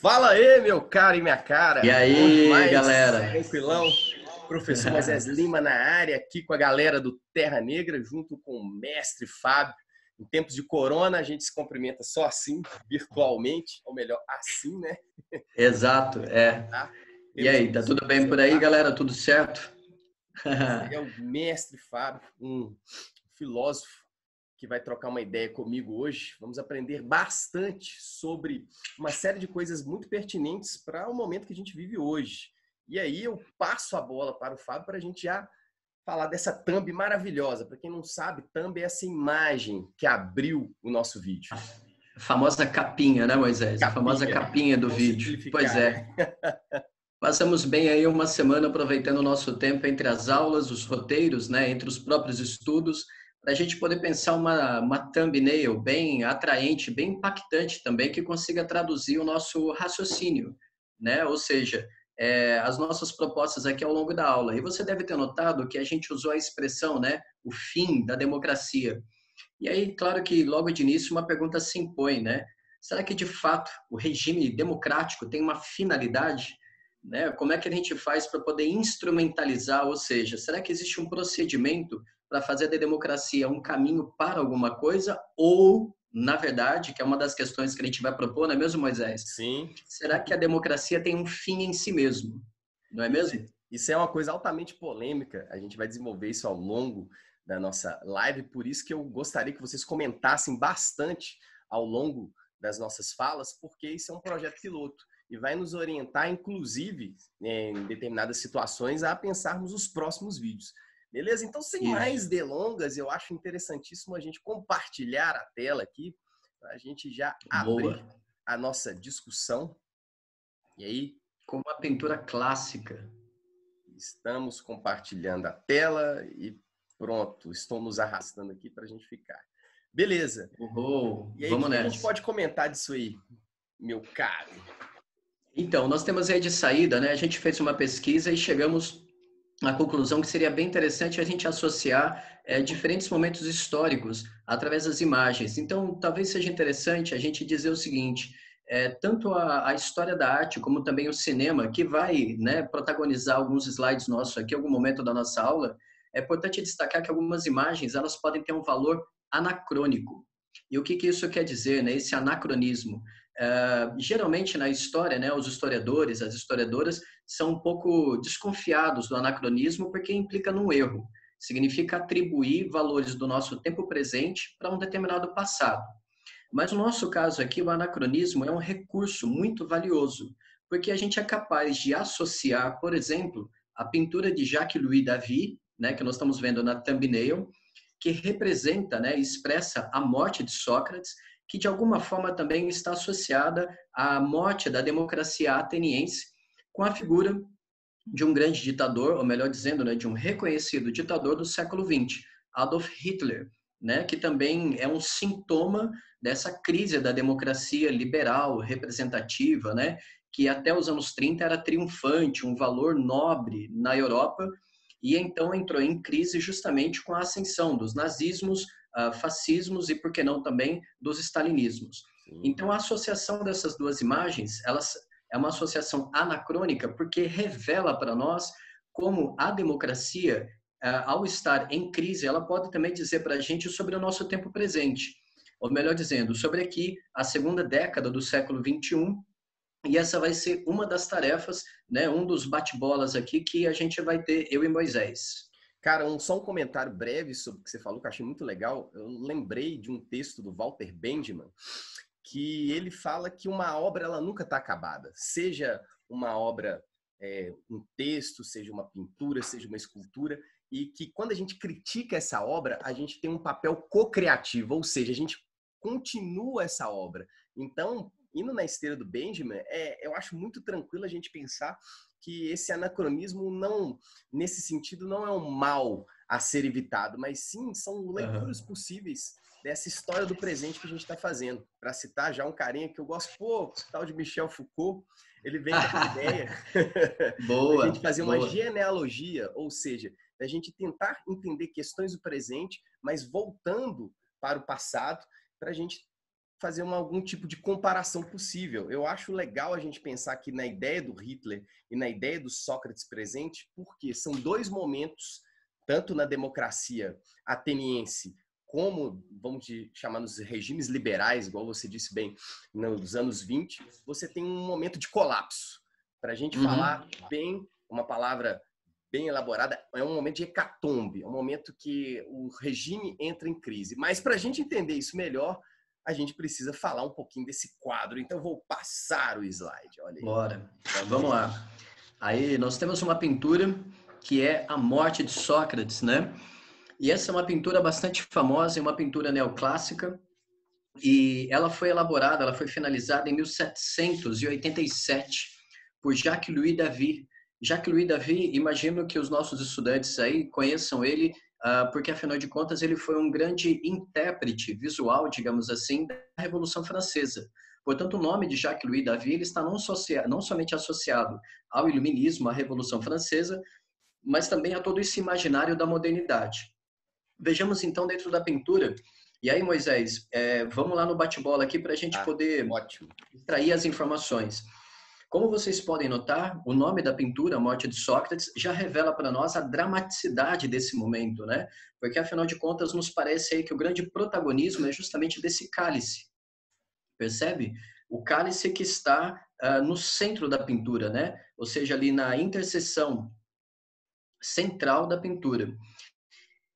Fala aí, meu cara e minha cara. E aí, mais, galera? Tranquilão. Professor Moisés Lima na área, aqui com a galera do Terra Negra, junto com o mestre Fábio. Em tempos de corona, a gente se cumprimenta só assim, virtualmente, ou melhor, assim, né? Exato, é. Tá? E aí, tá tudo bem por aí, galera? Tudo certo? é o mestre Fábio, um filósofo que vai trocar uma ideia comigo hoje. Vamos aprender bastante sobre uma série de coisas muito pertinentes para o momento que a gente vive hoje. E aí eu passo a bola para o Fábio para a gente já falar dessa thumb maravilhosa. Para quem não sabe, thumb é essa imagem que abriu o nosso vídeo. A famosa capinha, né, Moisés? Capinha. A famosa capinha do Vamos vídeo. Pois é. Né? Passamos bem aí uma semana aproveitando o nosso tempo entre as aulas, os roteiros, né, entre os próprios estudos para a gente poder pensar uma, uma thumbnail bem atraente, bem impactante também, que consiga traduzir o nosso raciocínio, né? Ou seja, é, as nossas propostas aqui ao longo da aula. E você deve ter notado que a gente usou a expressão, né? O fim da democracia. E aí, claro que logo de início uma pergunta se impõe, né? Será que de fato o regime democrático tem uma finalidade? Né? Como é que a gente faz para poder instrumentalizar? Ou seja, será que existe um procedimento para fazer da democracia um caminho para alguma coisa ou na verdade, que é uma das questões que a gente vai propor, não é mesmo, Moisés? Sim. Será que a democracia tem um fim em si mesmo? Não é mesmo? Isso é uma coisa altamente polêmica. A gente vai desenvolver isso ao longo da nossa live, por isso que eu gostaria que vocês comentassem bastante ao longo das nossas falas, porque isso é um projeto piloto e vai nos orientar, inclusive, em determinadas situações, a pensarmos os próximos vídeos. Beleza? Então, sem Isso. mais delongas, eu acho interessantíssimo a gente compartilhar a tela aqui, para a gente já Boa. abrir a nossa discussão. E aí? Com uma pintura clássica. Estamos compartilhando a tela e pronto, estou nos arrastando aqui para a gente ficar. Beleza. Uhul. E aí, Vamos nessa. a gente pode comentar disso aí, meu caro? Então, nós temos aí de saída, né? A gente fez uma pesquisa e chegamos a conclusão que seria bem interessante a gente associar é, diferentes momentos históricos através das imagens. Então, talvez seja interessante a gente dizer o seguinte: é, tanto a, a, história da arte como também o cinema, que vai né, protagonizar alguns slides nossos aqui, algum momento da nossa aula, é importante destacar que algumas imagens elas podem ter um valor anacrônico. E o que, que isso quer dizer, né? Esse anacronismo. Uh, geralmente na história, né, os historiadores, as historiadoras são um pouco desconfiados do anacronismo porque implica num erro. Significa atribuir valores do nosso tempo presente para um determinado passado. Mas no nosso caso aqui, o anacronismo é um recurso muito valioso, porque a gente é capaz de associar, por exemplo, a pintura de Jacques-Louis David, né, que nós estamos vendo na thumbnail, que representa, né, expressa a morte de Sócrates, que de alguma forma também está associada à morte da democracia ateniense com a figura de um grande ditador, ou melhor dizendo, né, de um reconhecido ditador do século XX, Adolf Hitler, né, que também é um sintoma dessa crise da democracia liberal, representativa, né, que até os anos 30 era triunfante, um valor nobre na Europa, e então entrou em crise justamente com a ascensão dos nazismos, uh, fascismos e, por que não, também dos stalinismos. Sim. Então, a associação dessas duas imagens, elas é uma associação anacrônica porque revela para nós como a democracia, uh, ao estar em crise, ela pode também dizer para a gente sobre o nosso tempo presente. Ou melhor dizendo, sobre aqui a segunda década do século 21, e essa vai ser uma das tarefas, né, um dos bate-bolas aqui que a gente vai ter, eu e Moisés. Cara, um, só um comentário breve sobre o que você falou, que eu achei muito legal. Eu lembrei de um texto do Walter Benjamin, que ele fala que uma obra ela nunca está acabada. Seja uma obra, é, um texto, seja uma pintura, seja uma escultura, e que quando a gente critica essa obra, a gente tem um papel co-criativo, ou seja, a gente continua essa obra. Então, indo na esteira do Benjamin, é, eu acho muito tranquilo a gente pensar que esse anacronismo não, nesse sentido, não é um mal a ser evitado, mas sim são leituras uhum. possíveis dessa história do presente que a gente está fazendo. Para citar já um carinha que eu gosto pouco, tal de Michel Foucault, ele vem com a ideia boa, a gente fazer boa. uma genealogia, ou seja, a gente tentar entender questões do presente, mas voltando para o passado, para a gente fazer uma, algum tipo de comparação possível. Eu acho legal a gente pensar aqui na ideia do Hitler e na ideia do Sócrates presente, porque são dois momentos, tanto na democracia ateniense como, vamos chamar nos regimes liberais, igual você disse bem, nos anos 20, você tem um momento de colapso. Para a gente uhum. falar bem, uma palavra bem elaborada, é um momento de hecatombe, é um momento que o regime entra em crise. Mas para a gente entender isso melhor, a gente precisa falar um pouquinho desse quadro. Então, vou passar o slide. Olha aí. Bora. Então, vamos lá. Aí, nós temos uma pintura que é A Morte de Sócrates, né? E essa é uma pintura bastante famosa, é uma pintura neoclássica, e ela foi elaborada, ela foi finalizada em 1787 por Jacques-Louis David. Jacques-Louis David, imagino que os nossos estudantes aí conheçam ele, porque afinal de contas ele foi um grande intérprete visual, digamos assim, da Revolução Francesa. Portanto, o nome de Jacques-Louis David está não, não somente associado ao iluminismo, à Revolução Francesa, mas também a todo esse imaginário da modernidade. Vejamos então dentro da pintura. E aí, Moisés, é, vamos lá no bate-bola aqui para a gente ah, poder ótimo. extrair as informações. Como vocês podem notar, o nome da pintura, A Morte de Sócrates, já revela para nós a dramaticidade desse momento, né? Porque afinal de contas nos parece aí que o grande protagonismo é justamente desse cálice. Percebe? O cálice que está uh, no centro da pintura, né? Ou seja, ali na interseção central da pintura.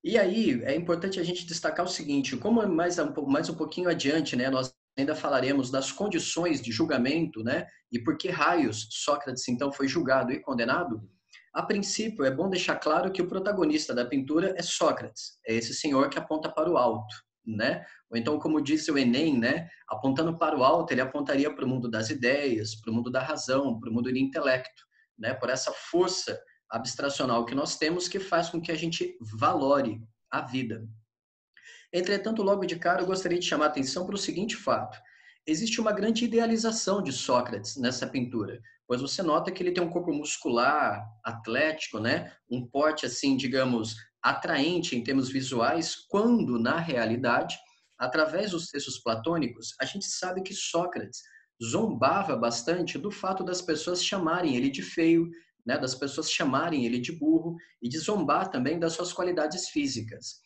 E aí é importante a gente destacar o seguinte: como é mais um, mais um pouquinho adiante, né, nós ainda falaremos das condições de julgamento, né, e por que raios Sócrates então foi julgado e condenado. A princípio, é bom deixar claro que o protagonista da pintura é Sócrates, é esse senhor que aponta para o alto, né? Ou então, como disse o Enem, né, apontando para o alto, ele apontaria para o mundo das ideias, para o mundo da razão, para o mundo do intelecto, né? Por essa força abstracional que nós temos que faz com que a gente valore a vida. Entretanto, logo de cara, eu gostaria de chamar a atenção para o seguinte fato. Existe uma grande idealização de Sócrates nessa pintura, pois você nota que ele tem um corpo muscular, atlético, né? um porte, assim, digamos, atraente em termos visuais, quando, na realidade, através dos textos platônicos, a gente sabe que Sócrates zombava bastante do fato das pessoas chamarem ele de feio, né, das pessoas chamarem ele de burro e de zombar também das suas qualidades físicas.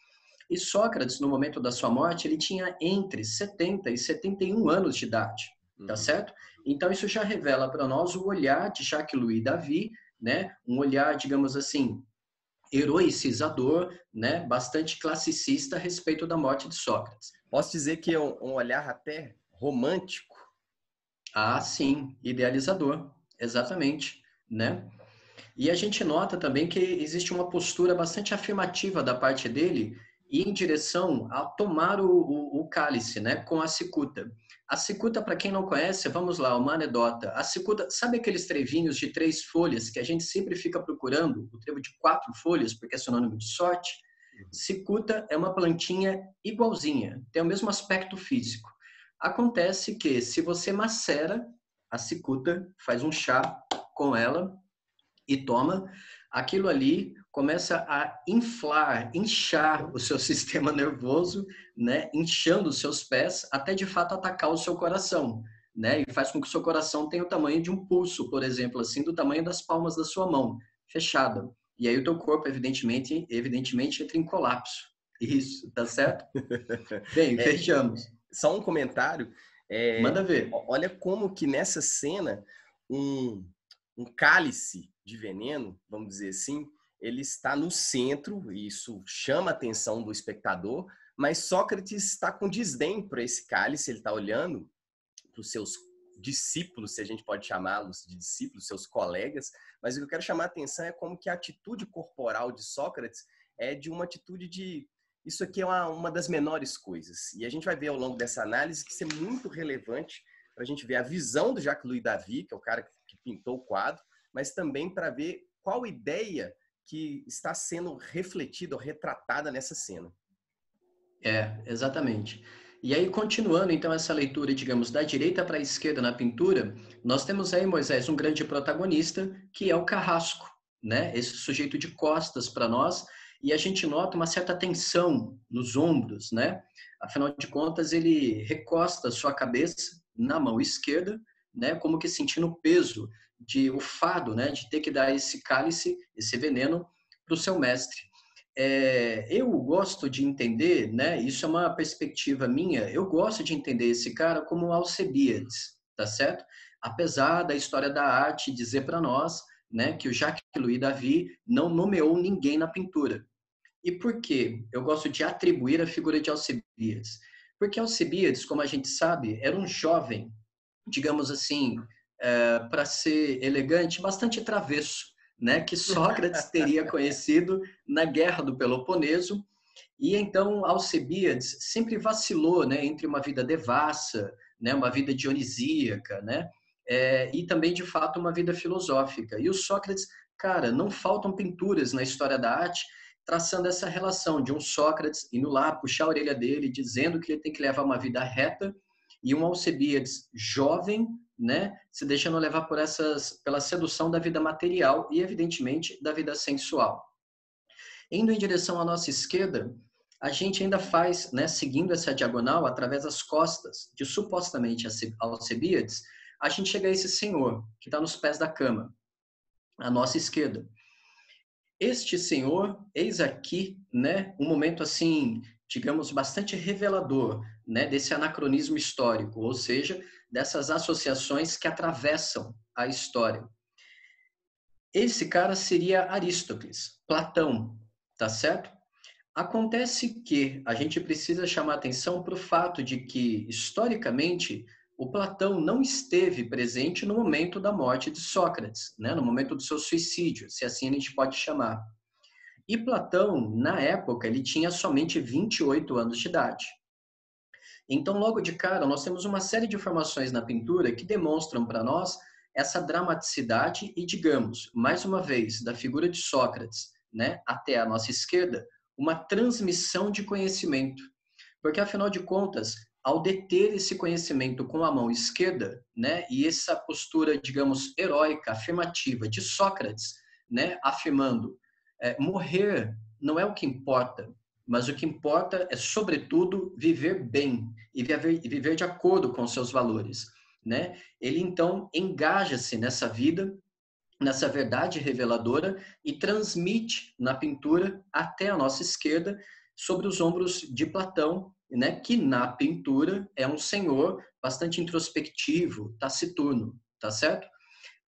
E Sócrates, no momento da sua morte, ele tinha entre 70 e 71 anos de idade, tá uhum. certo? Então isso já revela para nós o olhar de Jacques-Louis David, né, um olhar, digamos assim, heroicizador, né, bastante classicista a respeito da morte de Sócrates. Posso dizer que é um olhar até romântico? Ah, sim, idealizador, exatamente, né? E a gente nota também que existe uma postura bastante afirmativa da parte dele em direção a tomar o, o, o cálice, né, com a cicuta. A cicuta, para quem não conhece, vamos lá, uma anedota. A cicuta, sabe aqueles trevinhos de três folhas que a gente sempre fica procurando? O trevo de quatro folhas, porque é sinônimo de sorte? Cicuta é uma plantinha igualzinha, tem o mesmo aspecto físico. Acontece que se você macera a cicuta, faz um chá com ela, e toma, aquilo ali começa a inflar, inchar o seu sistema nervoso, né, inchando os seus pés até de fato atacar o seu coração, né, e faz com que o seu coração tenha o tamanho de um pulso, por exemplo, assim, do tamanho das palmas da sua mão, fechada. E aí o teu corpo, evidentemente, evidentemente entra em colapso. Isso, tá certo? Bem, é, fechamos. Só um comentário. É, Manda ver. Olha como que nessa cena um, um cálice de veneno, vamos dizer assim, ele está no centro, e isso chama a atenção do espectador, mas Sócrates está com desdém para esse cálice, ele está olhando para os seus discípulos, se a gente pode chamá-los de discípulos, seus colegas, mas o que eu quero chamar a atenção é como que a atitude corporal de Sócrates é de uma atitude de isso aqui é uma, uma das menores coisas. E a gente vai ver ao longo dessa análise que isso é muito relevante para a gente ver a visão do Jacques-Louis David, que é o cara que pintou o quadro, mas também para ver qual ideia que está sendo refletida ou retratada nessa cena. É, exatamente. E aí, continuando então essa leitura, digamos, da direita para a esquerda na pintura, nós temos aí, Moisés, um grande protagonista, que é o carrasco, né? Esse sujeito de costas para nós. e a gente nota uma certa tensão nos ombros, né? Afinal de contas, ele recosta sua cabeça na mão esquerda, né? Como que sentindo peso de o fado, né? De ter que dar esse cálice, esse veneno para o seu mestre. É, eu gosto de entender, né? Isso é uma perspectiva minha. Eu gosto de entender esse cara como Alcebiades, tá certo? Apesar da história da arte dizer para nós, né, que o Jacques Louis David não nomeou ninguém na pintura. E por que eu gosto de atribuir a figura de Alcebiades? Porque Alcebiades, como a gente sabe, era um jovem, digamos assim, é, para ser elegante, bastante travesso né, que Sócrates teria conhecido na Guerra do Peloponeso. E então Alcebiades sempre vacilou né, entre uma vida devassa, né, uma vida dionisíaca, né, é, e também, de fato, uma vida filosófica. E o Sócrates, cara, não faltam pinturas na história da arte traçando essa relação de um Sócrates indo lá puxar a orelha dele, dizendo que ele tem que levar uma vida reta, e um Alcebiades jovem, né, se deixando levar por essas, pela sedução da vida material e, evidentemente, da vida sensual. Indo em direção à nossa esquerda, a gente ainda faz, né, seguindo essa diagonal, através das costas de supostamente Alcebiades, a gente chega a esse senhor que está nos pés da cama, à nossa esquerda. Este senhor, eis aqui, né, um momento assim, digamos, bastante revelador, né, desse anacronismo histórico, ou seja, dessas associações que atravessam a história. Esse cara seria Aristóteles, Platão, tá certo? Acontece que a gente precisa chamar atenção para o fato de que, historicamente, o Platão não esteve presente no momento da morte de Sócrates, né? no momento do seu suicídio, se assim a gente pode chamar. E Platão, na época, ele tinha somente 28 anos de idade. Então, logo de cara, nós temos uma série de informações na pintura que demonstram para nós essa dramaticidade e, digamos, mais uma vez, da figura de Sócrates né, até a nossa esquerda, uma transmissão de conhecimento. Porque, afinal de contas, ao deter esse conhecimento com a mão esquerda, né, e essa postura, digamos, heróica, afirmativa de Sócrates, né, afirmando é, morrer não é o que importa, mas o que importa é, sobretudo, viver bem e viver, e viver de acordo com seus valores. Né? Ele, então, engaja-se nessa vida, nessa verdade reveladora e transmite na pintura até a nossa esquerda, sobre os ombros de Platão, né? que na pintura é um senhor bastante introspectivo, taciturno, tá certo?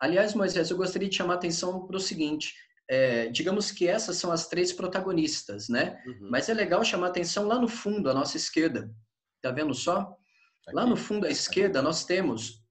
Aliás, Moisés, eu gostaria de chamar a atenção para o seguinte: é, digamos que essas são as três protagonistas, né? Uhum. Mas é legal chamar atenção lá no fundo, à nossa esquerda. Tá vendo só? Lá no fundo à esquerda nós temos,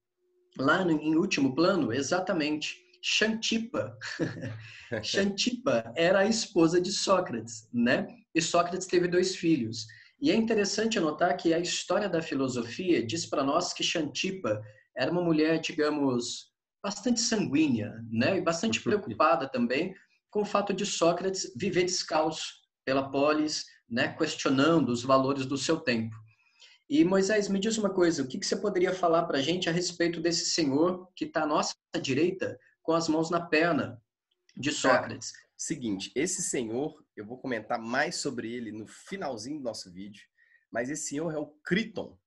lá no, em último plano, exatamente, Xantipa. Xantipa era a esposa de Sócrates, né? E Sócrates teve dois filhos. E é interessante notar que a história da filosofia diz para nós que Xantipa era uma mulher, digamos, bastante sanguínea, né? E bastante preocupada também com o fato de Sócrates viver descalço pela polis, né, questionando os valores do seu tempo. E Moisés, me diz uma coisa, o que, que você poderia falar para a gente a respeito desse senhor que está à nossa direita, com as mãos na perna de Sócrates? Cara, seguinte, esse senhor, eu vou comentar mais sobre ele no finalzinho do nosso vídeo, mas esse senhor é o Criton.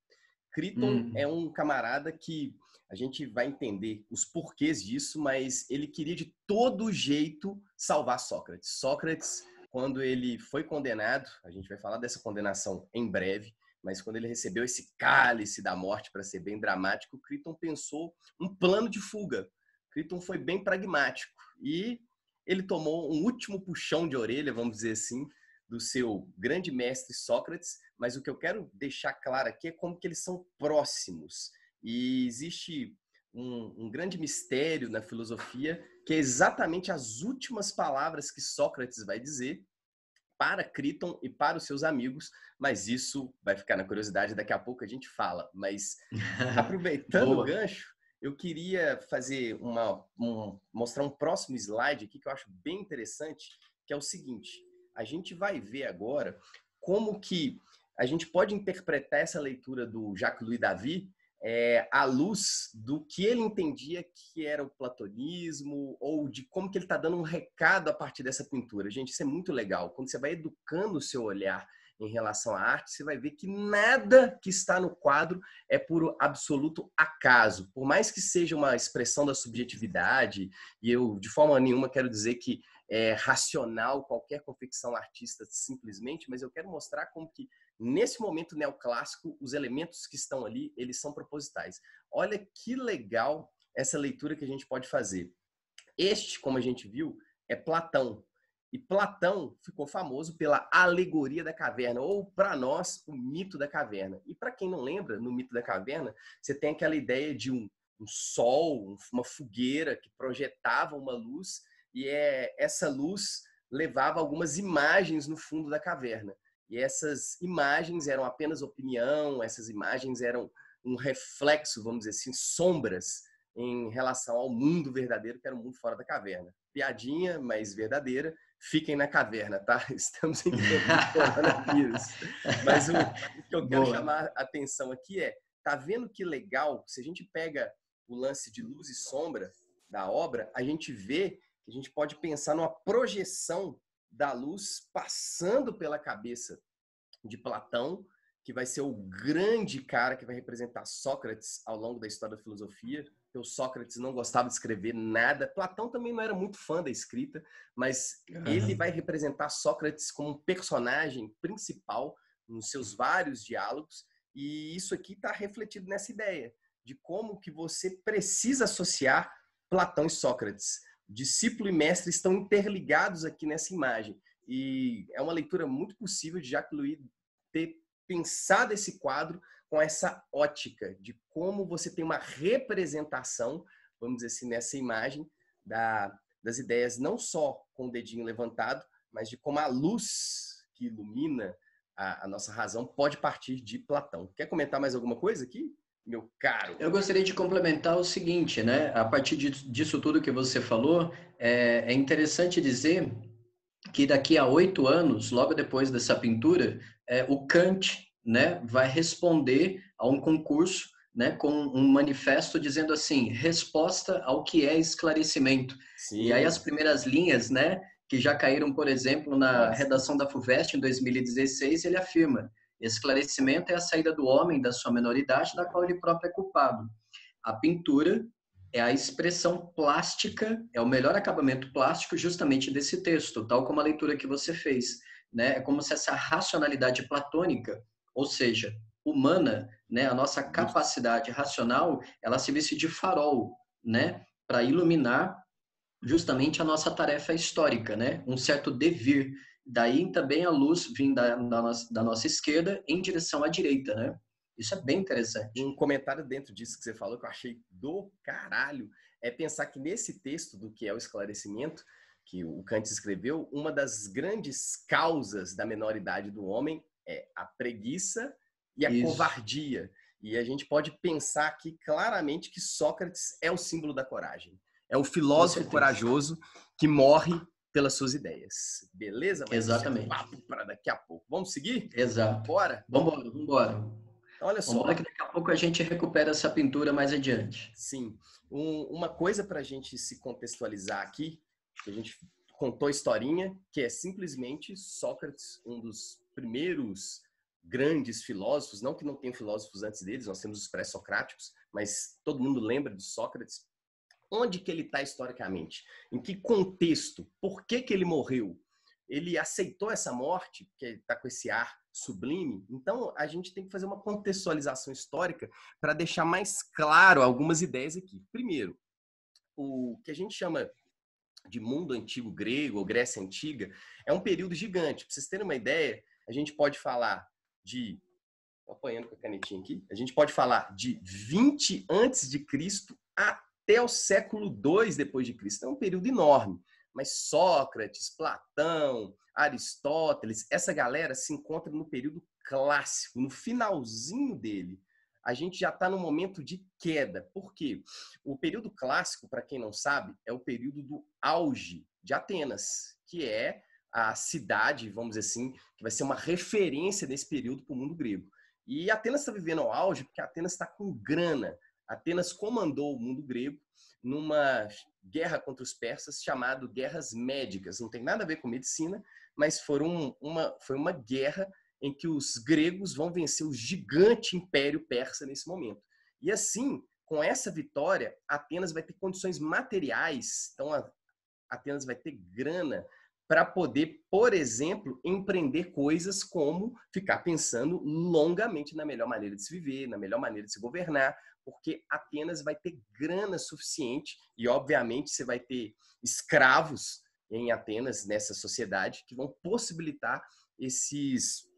Criton hum. é um camarada que a gente vai entender os porquês disso, mas ele queria de todo jeito salvar Sócrates. Sócrates, quando ele foi condenado, a gente vai falar dessa condenação em breve, mas quando ele recebeu esse cálice da morte, para ser bem dramático, Criton pensou um plano de fuga. Criton foi bem pragmático e ele tomou um último puxão de orelha, vamos dizer assim, do seu grande mestre Sócrates, mas o que eu quero deixar claro aqui é como que eles são próximos. E existe um, um, grande mistério na filosofia, que é exatamente as últimas palavras que Sócrates vai dizer para Criton e para os seus amigos, mas isso vai ficar na curiosidade, daqui a pouco a gente fala. Mas aproveitando o gancho, eu queria fazer uma, um, mostrar um próximo slide aqui que eu acho bem interessante, que é o seguinte: a gente vai ver agora como que a gente pode interpretar essa leitura do Jacques Louis David é, à luz do que ele entendia que era o platonismo ou de como que ele está dando um recado a partir dessa pintura. Gente, isso é muito legal. Quando você vai educando o seu olhar em relação à arte, você vai ver que nada que está no quadro é puro absoluto acaso. Por mais que seja uma expressão da subjetividade, e eu de forma nenhuma quero dizer que é racional qualquer confecção artista simplesmente, mas eu quero mostrar como que nesse momento neoclássico os elementos que estão ali, eles são propositais. Olha que legal essa leitura que a gente pode fazer. Este, como a gente viu, é Platão, e Platão ficou famoso pela alegoria da caverna, ou para nós, o mito da caverna. E para quem não lembra, no mito da caverna, você tem aquela ideia de um, um sol, uma fogueira que projetava uma luz, e é, essa luz levava algumas imagens no fundo da caverna. E essas imagens eram apenas opinião, essas imagens eram um reflexo, vamos dizer assim, sombras em relação ao mundo verdadeiro, que era o mundo fora da caverna. Piadinha, mas verdadeira, fiquem na caverna, tá? Estamos em coronavírus. Mas o, o, que eu quero Boa. chamar a atenção aqui é, tá vendo que legal? Se a gente pega o lance de luz e sombra da obra, a gente vê que a gente pode pensar numa projeção da luz passando pela cabeça de Platão, que vai ser o grande cara que vai representar Sócrates ao longo da história da filosofia, o Sócrates não gostava de escrever nada. Platão também não era muito fã da escrita, mas uhum. ele vai representar Sócrates como um personagem principal nos seus vários diálogos, e isso aqui está refletido nessa ideia de como que você precisa associar Platão e Sócrates. Discípulo e mestre estão interligados aqui nessa imagem. E é uma leitura muito possível de Jacques Louis ter pensado esse quadro com essa ótica de como você tem uma representação, vamos dizer assim, nessa imagem da, das ideias, não só com o dedinho levantado, mas de como a luz que ilumina a, a nossa razão pode partir de Platão. Quer comentar mais alguma coisa aqui? Meu caro. Eu gostaria de complementar o seguinte, né? A partir disso tudo que você falou, é, é interessante dizer que daqui a oito anos, logo depois dessa pintura, é, o Kant né, vai responder a um concurso né, com um manifesto dizendo assim, resposta ao que é esclarecimento. Sim. E aí as primeiras linhas, né, que já caíram, por exemplo, na Nossa. redação da FUVEST em 2016, ele afirma, esclarecimento é a saída do homem da sua menoridade, da qual ele próprio é culpado. A pintura é a expressão plástica, é o melhor acabamento plástico justamente desse texto, tal como a leitura que você fez. Né? É como se essa racionalidade platônica ou seja, humana, né, a nossa capacidade racional, ela se visse de farol, né, para iluminar justamente a nossa tarefa histórica, né, um certo devir. Daí também a luz vinda da, nossa, da nossa esquerda em direção à direita, né? Isso é bem interessante. Um comentário dentro disso que você falou que eu achei do caralho é pensar que nesse texto do que é o esclarecimento que o Kant escreveu, uma das grandes causas da menoridade do homem é a preguiça e a Isso. covardia. E a gente pode pensar aqui claramente que Sócrates é o símbolo da coragem. É o filósofo corajoso que morre pelas suas ideias. Beleza? Mas Exatamente. papo para daqui a pouco. Vamos seguir? Exato. Bora? Vamos embora, vamos embora. Olha só. Vamos que daqui a pouco a gente recupera essa pintura mais adiante. Sim. Um, uma coisa para a gente se contextualizar aqui, que a gente contou a historinha, que é simplesmente Sócrates, um dos primeiros grandes filósofos, não que não tenham filósofos antes deles, nós temos os pré-socráticos, mas todo mundo lembra de Sócrates. Onde que ele está historicamente? Em que contexto? Por que, que ele morreu? Ele aceitou essa morte, porque está com esse ar sublime. Então, a gente tem que fazer uma contextualização histórica para deixar mais claro algumas ideias aqui. Primeiro, o que a gente chama de mundo antigo grego ou Grécia antiga é um período gigante. Para vocês terem uma ideia, a gente pode falar de apanhando com a canetinha aqui. A gente pode falar de 20 antes de Cristo até o século 2 depois de Cristo. É um período enorme. Mas Sócrates, Platão, Aristóteles, essa galera se encontra no período clássico, no finalzinho dele. A gente já está no momento de queda. Por quê? O período clássico, para quem não sabe, é o período do auge de Atenas, que é a cidade, vamos dizer assim, que vai ser uma referência nesse período para o mundo grego. E Atenas está vivendo ao auge porque Atenas está com grana. Atenas comandou o mundo grego numa guerra contra os persas chamado Guerras Médicas. Não tem nada a ver com medicina, mas foram uma, foi uma guerra em que os gregos vão vencer o gigante império persa nesse momento. E assim, com essa vitória, Atenas vai ter condições materiais, então Atenas vai ter grana para poder, por exemplo, empreender coisas como ficar pensando longamente na melhor maneira de se viver, na melhor maneira de se governar, porque Atenas vai ter grana suficiente e, obviamente, você vai ter escravos em Atenas, nessa sociedade, que vão possibilitar esses,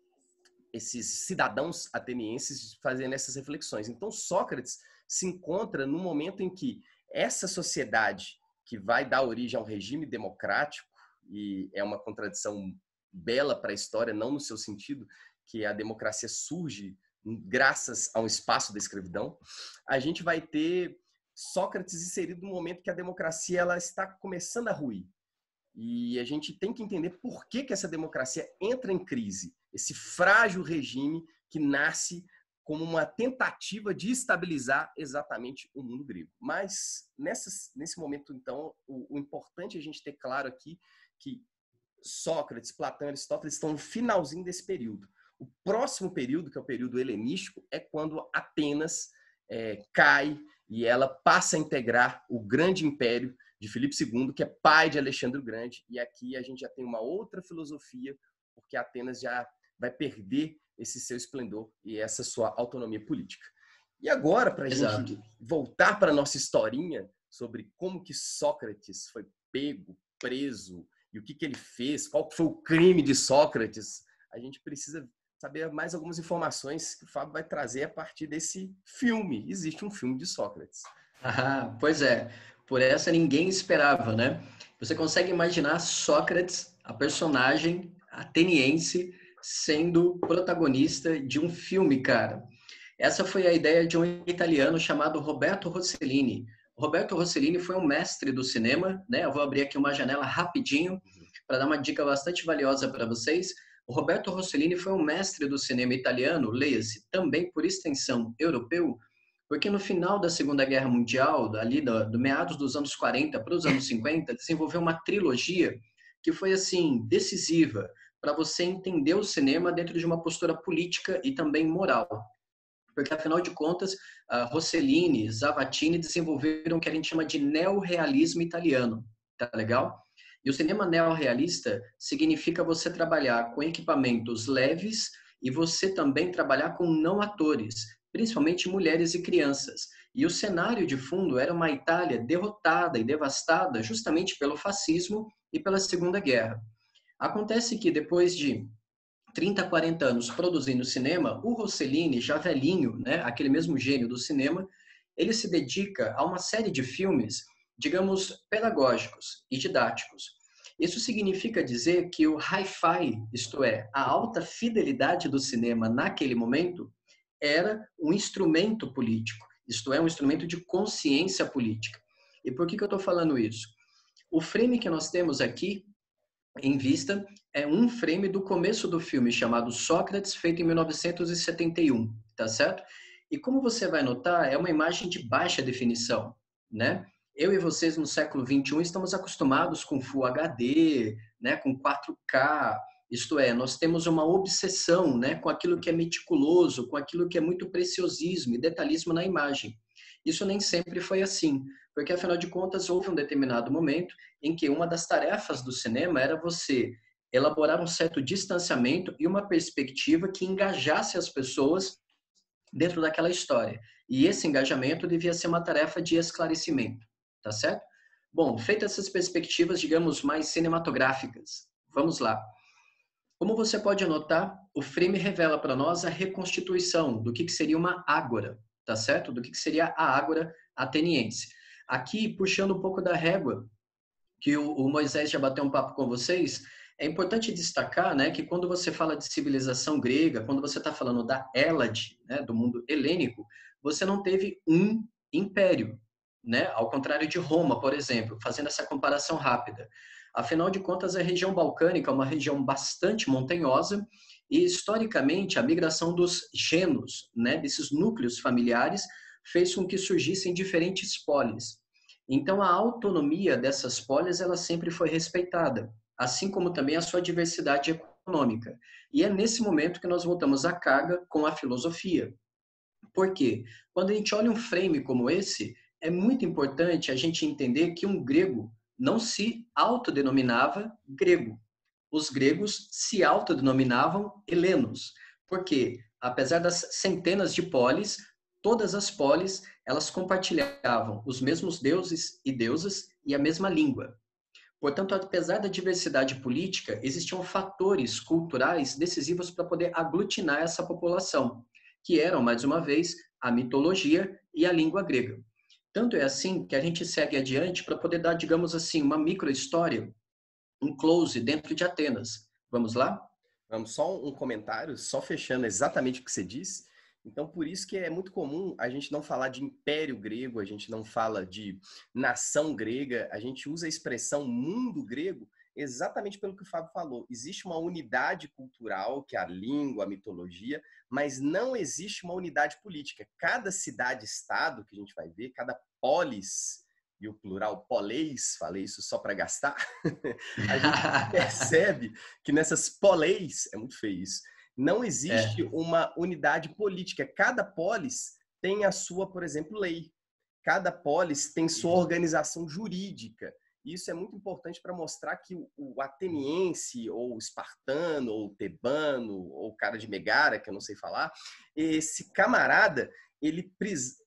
esses cidadãos atenienses fazendo essas reflexões. Então, Sócrates se encontra no momento em que essa sociedade que vai dar origem a um regime democrático, e é uma contradição bela para a história, não no seu sentido que a democracia surge graças a um espaço da escravidão, a gente vai ter Sócrates inserido no momento que a democracia ela está começando a ruir. E a gente tem que entender por que, que essa democracia entra em crise, esse frágil regime que nasce como uma tentativa de estabilizar exatamente o mundo grego. Mas nesse momento, então, o, o importante é a gente ter claro aqui que Sócrates, Platão e Aristóteles estão no finalzinho desse período. O próximo período, que é o período helenístico, é quando Atenas é, cai e ela passa a integrar o grande império de Filipe II, que é pai de Alexandre o Grande. E aqui a gente já tem uma outra filosofia, porque Atenas já vai perder esse seu esplendor e essa sua autonomia política. E agora, para a gente voltar para a nossa historinha sobre como que Sócrates foi pego, preso, e o que, que ele fez, qual foi o crime de Sócrates, a gente precisa saber mais algumas informações que o Fábio vai trazer a partir desse filme. Existe um filme de Sócrates. Ah, pois é. Por essa ninguém esperava, né? Você consegue imaginar Sócrates, a personagem ateniense, sendo protagonista de um filme, cara. Essa foi a ideia de um italiano chamado Roberto Rossellini. Roberto Rossellini foi um mestre do cinema, né? Eu vou abrir aqui uma janela rapidinho para dar uma dica bastante valiosa para vocês. O Roberto Rossellini foi um mestre do cinema italiano, leia-se, também por extensão europeu, porque no final da Segunda Guerra Mundial, ali do, do meados dos anos 40 para os anos 50, desenvolveu uma trilogia que foi assim decisiva para você entender o cinema dentro de uma postura política e também moral. Porque, afinal de contas, Rossellini, Zavatini desenvolveram o que a gente chama de neorrealismo italiano. Tá legal? E o cinema neorrealista significa você trabalhar com equipamentos leves e você também trabalhar com não atores, principalmente mulheres e crianças. E o cenário de fundo era uma Itália derrotada e devastada justamente pelo fascismo e pela Segunda Guerra. Acontece que depois de 30, 40 anos produzindo cinema, o Rossellini, já velhinho, né, aquele mesmo gênio do cinema, ele se dedica a uma série de filmes, digamos, pedagógicos e didáticos. Isso significa dizer que o hi-fi, isto é, a alta fidelidade do cinema naquele momento, era um instrumento político, isto é, um instrumento de consciência política. E por que, que eu estou falando isso? O frame que nós temos aqui em vista é um frame do começo do filme chamado Sócrates, feito em 1971, tá certo? E como você vai notar, é uma imagem de baixa definição, né? Eu e vocês no século 21 estamos acostumados com Full HD, né, com 4K, isto é, nós temos uma obsessão, né, com aquilo que é meticuloso, com aquilo que é muito preciosismo e detalhismo na imagem. Isso nem sempre foi assim, porque afinal de contas houve um determinado momento em que uma das tarefas do cinema era você elaborar um certo distanciamento e uma perspectiva que engajasse as pessoas dentro daquela história. E esse engajamento devia ser uma tarefa de esclarecimento, tá certo? Bom, feitas essas perspectivas, digamos, mais cinematográficas, vamos lá. Como você pode notar, o frame revela para nós a reconstituição do que, seria uma ágora, tá certo? Do que, que seria a ágora ateniense. Aqui, puxando um pouco da régua, que o, o Moisés já bateu um papo com vocês, é importante destacar né, que quando você fala de civilização grega, quando você está falando da Hélade, né, do mundo helênico, você não teve um império, né? ao contrário de Roma, por exemplo, fazendo essa comparação rápida. Afinal de contas, a região balcânica é uma região bastante montanhosa E historicamente, a migração dos genos, né, desses núcleos familiares, fez com que surgissem diferentes polis. Então, a autonomia dessas polis ela sempre foi respeitada, assim como também a sua diversidade econômica. E é nesse momento que nós voltamos à carga com a filosofia. Por quê? Quando a gente olha um frame como esse, é muito importante a gente entender que um grego não se autodenominava grego. Os gregos se autodenominavam helenos, porque apesar das centenas de polis, todas as polis elas compartilhavam os mesmos deuses e deusas e a mesma língua. Portanto, apesar da diversidade política, existiam fatores culturais decisivos para poder aglutinar essa população, que eram, mais uma vez, a mitologia e a língua grega. Tanto é assim que a gente segue adiante para poder dar, digamos assim, uma micro-história, um close dentro de Atenas. Vamos lá? Vamos, só um comentário, só fechando exatamente o que você disse. Então, por isso que é muito comum a gente não falar de império grego, a gente não fala de nação grega, a gente usa a expressão mundo grego exatamente pelo que o Fábio falou. Existe uma unidade cultural, que é a língua, a mitologia, mas não existe uma unidade política. Cada cidade-estado que a gente vai ver, cada polis, e o plural poleis, falei isso só para gastar, a gente percebe que nessas poleis, é muito feio isso, não existe é. uma unidade política. Cada polis tem a sua, por exemplo, lei. Cada polis tem sua organização jurídica. Isso é muito importante para mostrar que o ateniense, ou espartano, ou tebano, ou cara de Megara, que eu não sei falar, esse camarada, ele,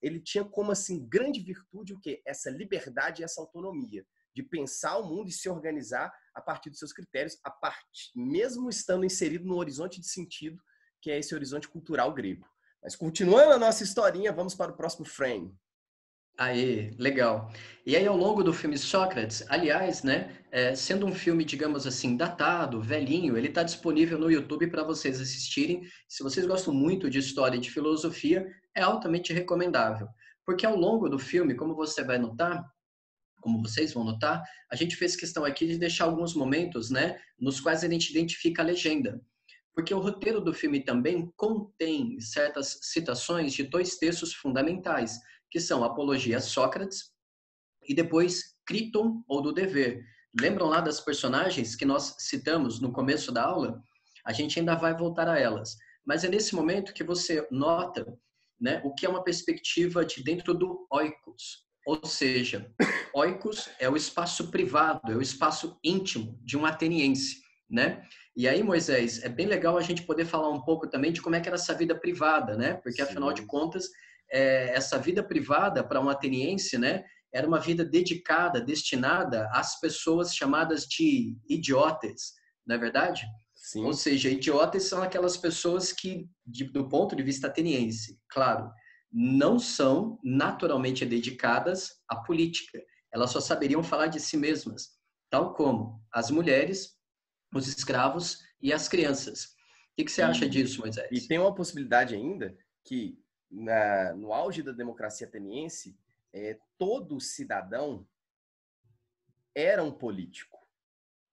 ele tinha como assim grande virtude o quê? Essa liberdade e essa autonomia de pensar o mundo e se organizar a partir dos seus critérios, a partir, mesmo estando inserido no horizonte de sentido, que é esse horizonte cultural grego. Mas continuando a nossa historinha, vamos para o próximo frame. Aí, legal. E aí, ao longo do filme Sócrates, aliás, né, é, sendo um filme, digamos assim, datado, velhinho, ele está disponível no YouTube para vocês assistirem. Se vocês gostam muito de história e de filosofia, é altamente recomendável. Porque ao longo do filme, como você vai notar, como vocês vão notar, a gente fez questão aqui de deixar alguns momentos, né, nos quais a gente identifica a legenda. Porque o roteiro do filme também contém certas citações de dois textos fundamentais, que são Apologia Sócrates e depois Criton ou do Dever. Lembram lá das personagens que nós citamos no começo da aula? A gente ainda vai voltar a elas. Mas é nesse momento que você nota né, o que é uma perspectiva de dentro do oikos, ou seja, oikos é o espaço privado, é o espaço íntimo de um ateniense, né? E aí, Moisés, é bem legal a gente poder falar um pouco também de como é que era essa vida privada, né? Porque, Sim. afinal de contas, é, essa vida privada para um ateniense, né? Era uma vida dedicada, destinada às pessoas chamadas de idiotas, não é verdade? Sim. Ou seja, idiotas são aquelas pessoas que, de, do ponto de vista ateniense, claro, não são naturalmente dedicadas à política. Elas só saberiam falar de si mesmas, tal como as mulheres, os escravos e as crianças. O que, você acha disso, Moisés? E tem uma possibilidade ainda que, na, no auge da democracia ateniense, é, todo cidadão era um político.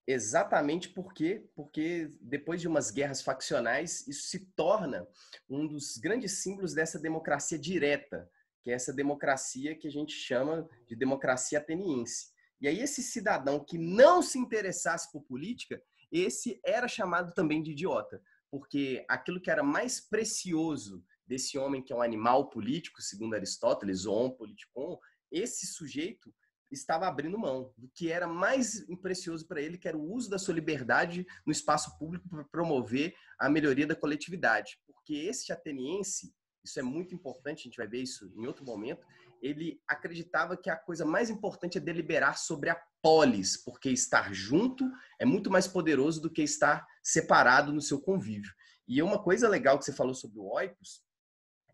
Exatamente porque, porque depois de umas guerras faccionais, isso se torna um dos grandes símbolos dessa democracia direta, que é essa democracia que a gente chama de democracia ateniense. E aí esse cidadão que não se interessasse por política, esse era chamado também de idiota, porque aquilo que era mais precioso desse homem que é um animal político, segundo Aristóteles, ou um politikon, esse sujeito estava abrindo mão do que era mais precioso para ele, que era o uso da sua liberdade no espaço público para promover a melhoria da coletividade. Porque esse ateniense, isso é muito importante, a gente vai ver isso em outro momento, ele acreditava que a coisa mais importante é deliberar sobre a polis, porque estar junto é muito mais poderoso do que estar separado no seu convívio. E uma coisa legal que você falou sobre o oikos,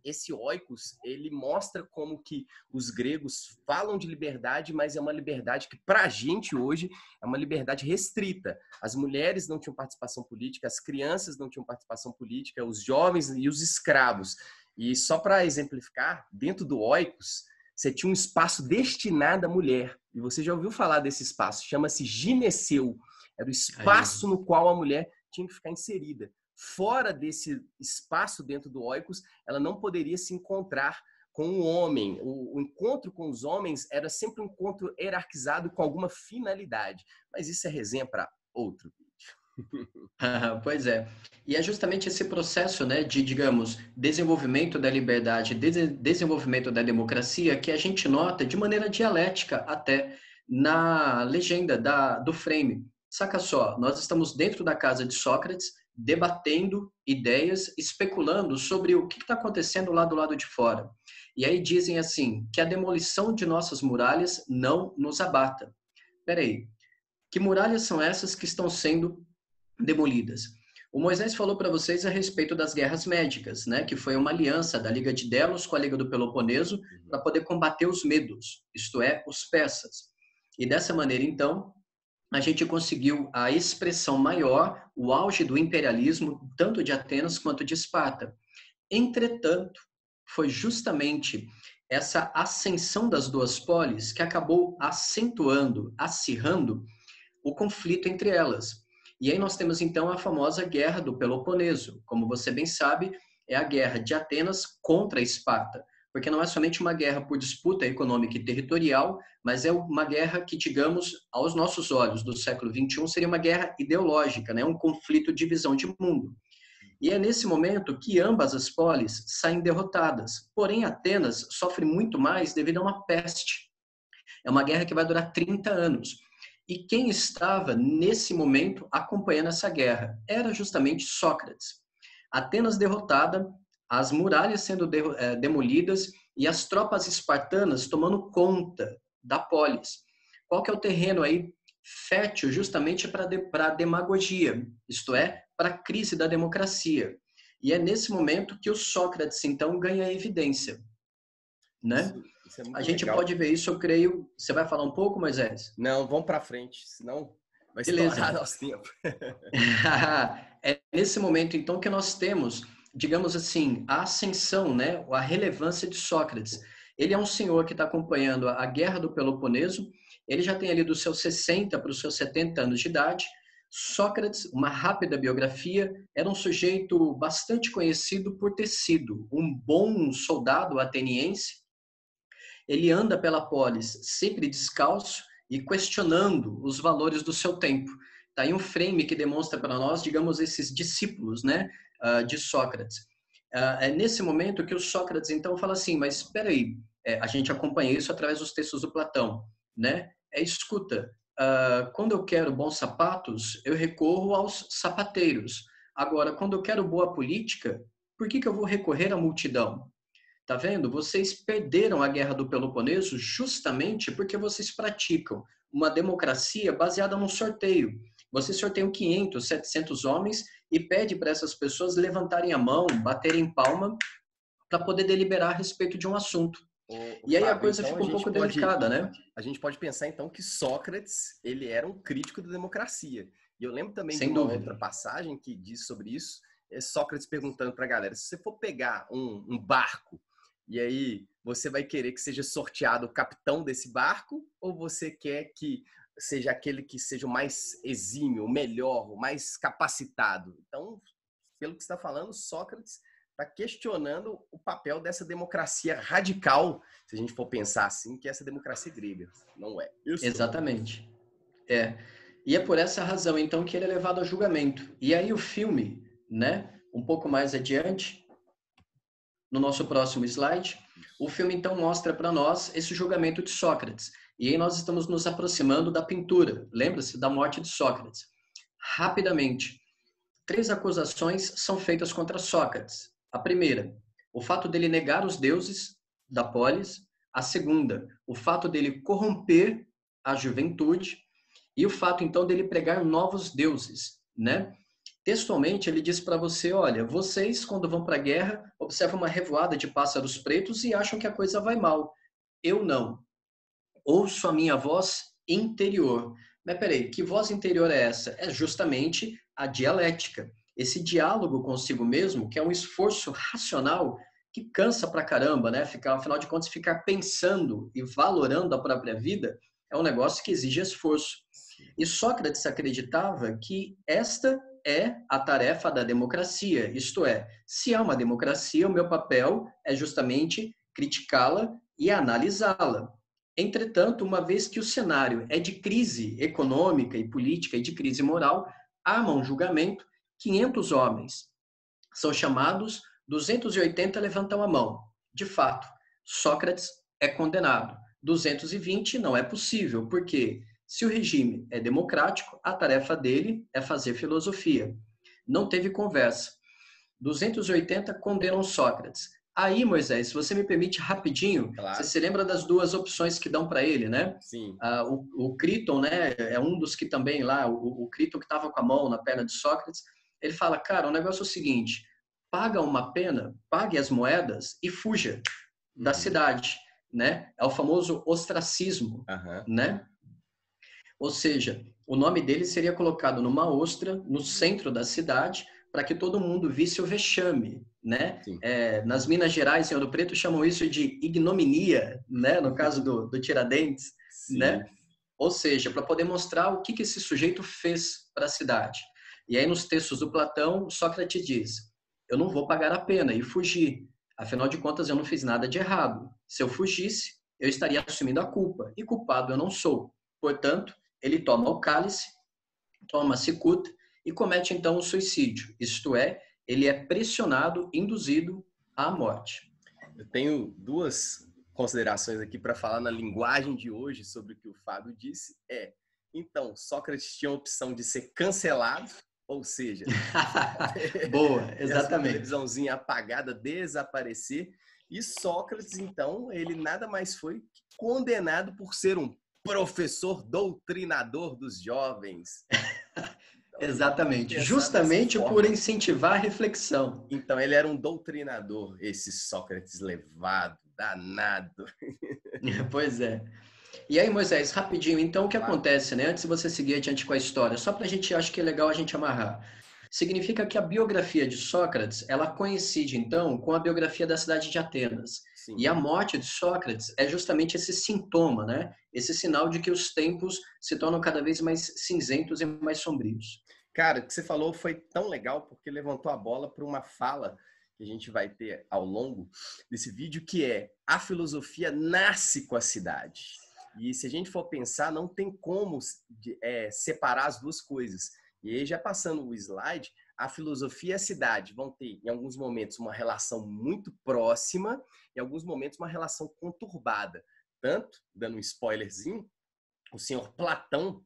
esse oikos, ele mostra como que os gregos falam de liberdade, mas é uma liberdade que para a gente hoje é uma liberdade restrita. As mulheres não tinham participação política, as crianças não tinham participação política, os jovens e os escravos. E só para exemplificar, dentro do oikos, você tinha um espaço destinado à mulher. E você já ouviu falar desse espaço? Chama-se gineceu. Era o espaço no qual a mulher tinha que ficar inserida. Fora desse espaço dentro do oikos, ela não poderia se encontrar com o homem. O, o, encontro com os homens era sempre um encontro hierarquizado com alguma finalidade. Mas isso é resenha para outro vídeo. pois é. E é justamente esse processo né, de, digamos, desenvolvimento da liberdade, de desenvolvimento da democracia que a gente nota de maneira dialética até na legenda da, do frame. Saca só, nós estamos dentro da casa de Sócrates, debatendo ideias, especulando sobre o que está acontecendo lá do lado de fora. E aí dizem assim, que a demolição de nossas muralhas não nos abata. Peraí, que muralhas são essas que estão sendo demolidas? O Moisés falou para vocês a respeito das guerras médicas, né, que foi uma aliança da Liga de Delos com a Liga do Peloponeso uhum. para poder combater os medos, isto é, os persas. E dessa maneira, então, a gente conseguiu a expressão maior, o auge do imperialismo, tanto de Atenas quanto de Esparta. Entretanto, foi justamente essa ascensão das duas polis que acabou acentuando, acirrando o conflito entre elas. E aí nós temos então a famosa Guerra do Peloponeso. Como você bem sabe, é a guerra de Atenas contra Esparta, porque não é somente uma guerra por disputa econômica e territorial, mas é uma guerra que, digamos, aos nossos olhos do século XXI, seria uma guerra ideológica, né? um conflito de visão de mundo. E é nesse momento que ambas as polis saem derrotadas. Porém, Atenas sofre muito mais devido a uma peste. É uma guerra que vai durar 30 anos. E quem estava nesse momento acompanhando essa guerra era justamente Sócrates. Atenas derrotada, as muralhas sendo eh, demolidas e as tropas espartanas tomando conta da polis. Qual que é o terreno aí fértil justamente para a demagogia, isto é, para a crise da democracia. E é nesse momento que o Sócrates, então, ganha evidência. Né? Isso, isso é a gente legal. pode ver isso, eu creio. Você vai falar um pouco, Moisés? Não, vamos para frente, senão vai Beleza. nosso tempo. é nesse momento, então, que nós temos, digamos assim, a ascensão, né, a relevância de Sócrates. Ele é um senhor que está acompanhando a guerra do Peloponeso, ele já tem ali dos seus 60 para os seus 70 anos de idade. Sócrates, uma rápida biografia, era um sujeito bastante conhecido por ter sido um bom soldado ateniense. Ele anda pela polis sempre descalço e questionando os valores do seu tempo. Está aí um frame que demonstra para nós, digamos, esses discípulos né, ah, de Sócrates. Ah, é nesse momento que o Sócrates, então, fala assim, mas espera aí, é, a gente acompanha isso através dos textos do Platão, né? É escuta, uh, quando eu quero bons sapatos, eu recorro aos sapateiros. Agora, quando eu quero boa política, por que, que eu vou recorrer à multidão? Tá vendo? Vocês perderam a guerra do Peloponeso justamente porque vocês praticam uma democracia baseada num sorteio. Vocês sorteiam 500, 700 homens e pede para essas pessoas levantarem a mão, baterem palma para poder deliberar a respeito de um assunto. O, e aí Fábio, a coisa então, fica um pouco pode, delicada, né? A gente pode pensar então que Sócrates ele era um crítico da democracia. E eu lembro também Sem de uma dúvida. outra passagem que diz sobre isso. É Sócrates perguntando para a galera: se você for pegar um, um barco e aí você vai querer que seja sorteado o capitão desse barco ou você quer que seja aquele que seja o mais exímio, o melhor, o mais capacitado? Então, pelo que está falando, Sócrates está questionando o papel dessa democracia radical, se a gente for pensar assim, que é essa democracia grega. Não é. Isso. Exatamente. É. E é por essa razão, então, que ele é levado a julgamento. E aí o filme, né, um pouco mais adiante, no nosso próximo slide, o filme então mostra para nós esse julgamento de Sócrates. E aí nós estamos nos aproximando da pintura. Lembra-se da morte de Sócrates. Rapidamente, três acusações são feitas contra Sócrates. A primeira, o fato dele negar os deuses da polis. A segunda, o fato dele corromper a juventude. E o fato, então, dele pregar novos deuses, né? Textualmente, ele diz para você, olha, vocês, quando vão para a guerra, observam uma revoada de pássaros pretos e acham que a coisa vai mal. Eu não. Ouço a minha voz interior. Mas peraí, que voz interior é essa? É justamente a dialética esse diálogo consigo mesmo, que é um esforço racional que cansa pra caramba, né? Ficar, afinal de contas, ficar pensando e valorando a própria vida é um negócio que exige esforço. E Sócrates acreditava que esta é a tarefa da democracia. Isto é, se há uma democracia, o meu papel é justamente criticá-la e analisá-la. Entretanto, uma vez que o cenário é de crise econômica e política e de crise moral, há um julgamento, 500 homens são chamados, 280 levantam a mão. De fato, Sócrates é condenado. 220 não é possível, porque se o regime é democrático, a tarefa dele é fazer filosofia. Não teve conversa. 280 condenam Sócrates. Aí, Moisés, se você me permite rapidinho, claro. você se lembra das duas opções que dão para ele, né? Sim. Ah, o, o Criton, né, é um dos que também lá, o, o Criton que estava com a mão na perna de Sócrates, ele fala, cara, o negócio é o seguinte, paga uma pena, pague as moedas e fuja uhum. da cidade, né? É o famoso ostracismo, uhum. né? Ou seja, o nome dele seria colocado numa ostra no centro da cidade para que todo mundo visse o vexame, né? É, nas Minas Gerais, em Ouro Preto, chamam isso de ignominia, né? No caso do, do Tiradentes, Sim. né? Ou seja, para poder mostrar o que, que esse sujeito fez para a cidade. E aí, nos textos do Platão, Sócrates diz: Eu não vou pagar a pena e fugir. Afinal de contas, eu não fiz nada de errado. Se eu fugisse, eu estaria assumindo a culpa. E culpado eu não sou. Portanto, ele toma o cálice, toma a cicuta e comete então o suicídio. Isto é, ele é pressionado, induzido à morte. Eu tenho duas considerações aqui para falar na linguagem de hoje sobre o que o Fábio disse. É, então, Sócrates tinha a opção de ser cancelado, ou seja, boa, exatamente. A televisãozinha apagada, desaparecer. E Sócrates, então, ele nada mais foi condenado por ser um professor doutrinador dos jovens. Exatamente, justamente por incentivar a reflexão. Então, ele era um doutrinador, esse Sócrates levado, danado. pois é. E aí, Moisés, rapidinho, então o que claro. acontece, né? Antes de você seguir adiante com a história, só para a gente, acho que é legal a gente amarrar. Significa que a biografia de Sócrates, ela coincide, então, com a biografia da cidade de Atenas. Sim. E a morte de Sócrates é justamente esse sintoma, né? Esse sinal de que os tempos se tornam cada vez mais cinzentos e mais sombrios. Cara, o que você falou foi tão legal porque levantou a bola para uma fala que a gente vai ter ao longo desse vídeo, que é a filosofia nasce com a cidade. E se a gente for pensar, não tem como é, separar as duas coisas. E aí, já passando o slide, a filosofia e a cidade vão ter, em alguns momentos, uma relação muito próxima, em alguns momentos, uma relação conturbada. Tanto, dando um spoilerzinho, o senhor Platão,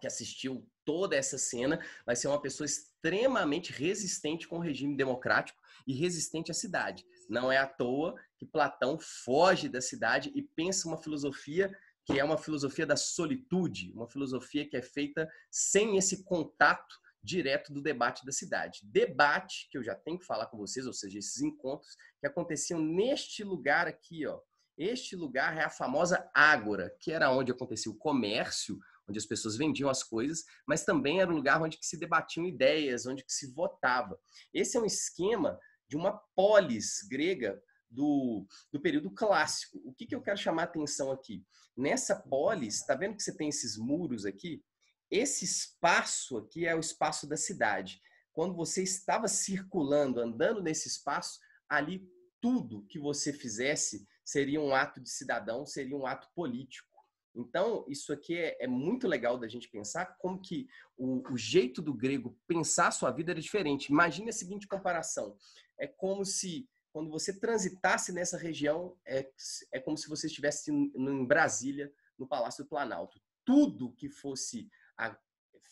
que assistiu toda essa cena, vai ser uma pessoa extremamente resistente com o regime democrático e resistente à cidade. Não é à toa que Platão foge da cidade e pensa uma filosofia que é uma filosofia da solitude, uma filosofia que é feita sem esse contato direto do debate da cidade. Debate que eu já tenho que falar com vocês, ou seja, esses encontros que aconteciam neste lugar aqui, ó. Este lugar é a famosa Ágora, que era onde acontecia o comércio, onde as pessoas vendiam as coisas, mas também era um lugar onde se debatiam ideias, onde se votava. Esse é um esquema de uma polis grega do, do período clássico. O que, que eu quero chamar a atenção aqui? Nessa polis, está vendo que você tem esses muros aqui? Esse espaço aqui é o espaço da cidade. Quando você estava circulando, andando nesse espaço, ali tudo que você fizesse seria um ato de cidadão, seria um ato político. Então, isso aqui é, é muito legal da gente pensar como que o, o, jeito do grego pensar a sua vida era diferente. Imagine a seguinte comparação. É como se, quando você transitasse nessa região, é, é como se você estivesse em Brasília, no Palácio do Planalto. Tudo que fosse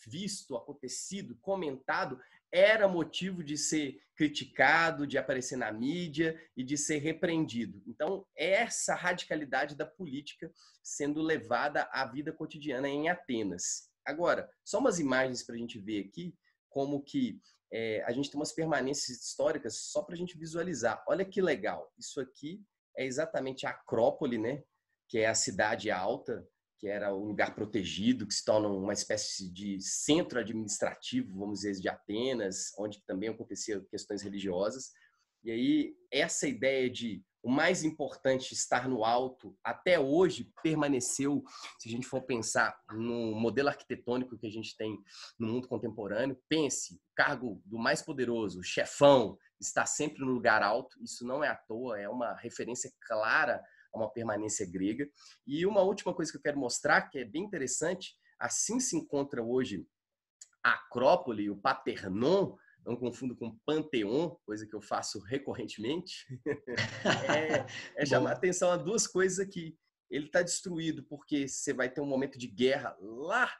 visto, acontecido, comentado, era motivo de ser criticado, de aparecer na mídia e de ser repreendido. Então, essa radicalidade da política sendo levada à vida cotidiana em Atenas. Agora, só umas imagens para a gente ver aqui como que é, a gente tem umas permanências históricas só para a gente visualizar. Olha que legal. Isso aqui é exatamente a Acrópole, né? Que é a cidade alta que era um lugar protegido, que se torna uma espécie de centro administrativo, vamos dizer, de Atenas, onde também aconteciam questões religiosas. E aí, essa ideia de o mais importante estar no alto, até hoje permaneceu, se a gente for pensar no modelo arquitetônico que a gente tem no mundo contemporâneo, pense, o cargo do mais poderoso, o chefão, está sempre no lugar alto, isso não é à toa, é uma referência clara a uma permanência grega. E uma última coisa que eu quero mostrar, que é bem interessante, assim se encontra hoje a Acrópole, o Paternon, não confundo com Panteon, coisa que eu faço recorrentemente, é, é chamar atenção a duas coisas aqui. Ele está destruído porque você vai ter um momento de guerra lá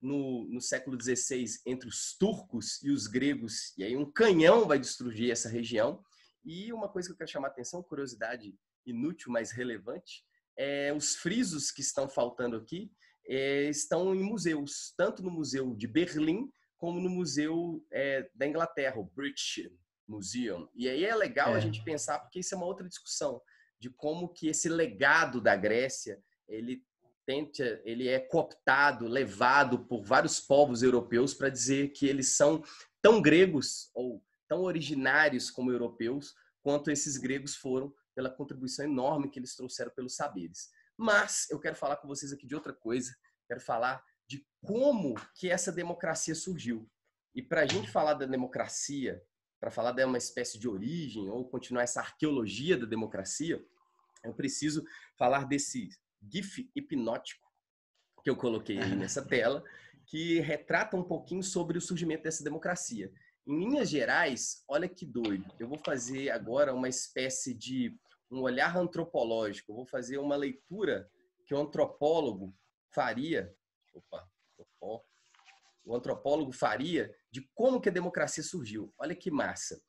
no, no século XVI entre os turcos e os gregos, e aí um canhão vai destruir essa região. E uma coisa que eu quero chamar atenção, curiosidade inútil, mas relevante, é os frisos que estão faltando aqui é, estão em museus, tanto no Museu de Berlim como no Museu é, da Inglaterra, o British Museum. E aí é legal é. a gente pensar, porque isso é uma outra discussão, de como que esse legado da Grécia, ele tenta, ele é cooptado, levado por vários povos europeus para dizer que eles são tão gregos ou tão originários como europeus quanto esses gregos foram pela contribuição enorme que eles trouxeram pelos saberes. Mas eu quero falar com vocês aqui de outra coisa, quero falar de como que essa democracia surgiu. E para a gente falar da democracia, para falar de uma espécie de origem ou continuar essa arqueologia da democracia, eu preciso falar desse GIF hipnótico que eu coloquei aí nessa tela, que retrata um pouquinho sobre o surgimento dessa democracia. Em linhas gerais, olha que doido. Eu vou fazer agora uma espécie de um olhar antropológico. Vou fazer uma leitura que o antropólogo faria opa, opa, o antropólogo faria de como que a democracia surgiu. Olha que massa.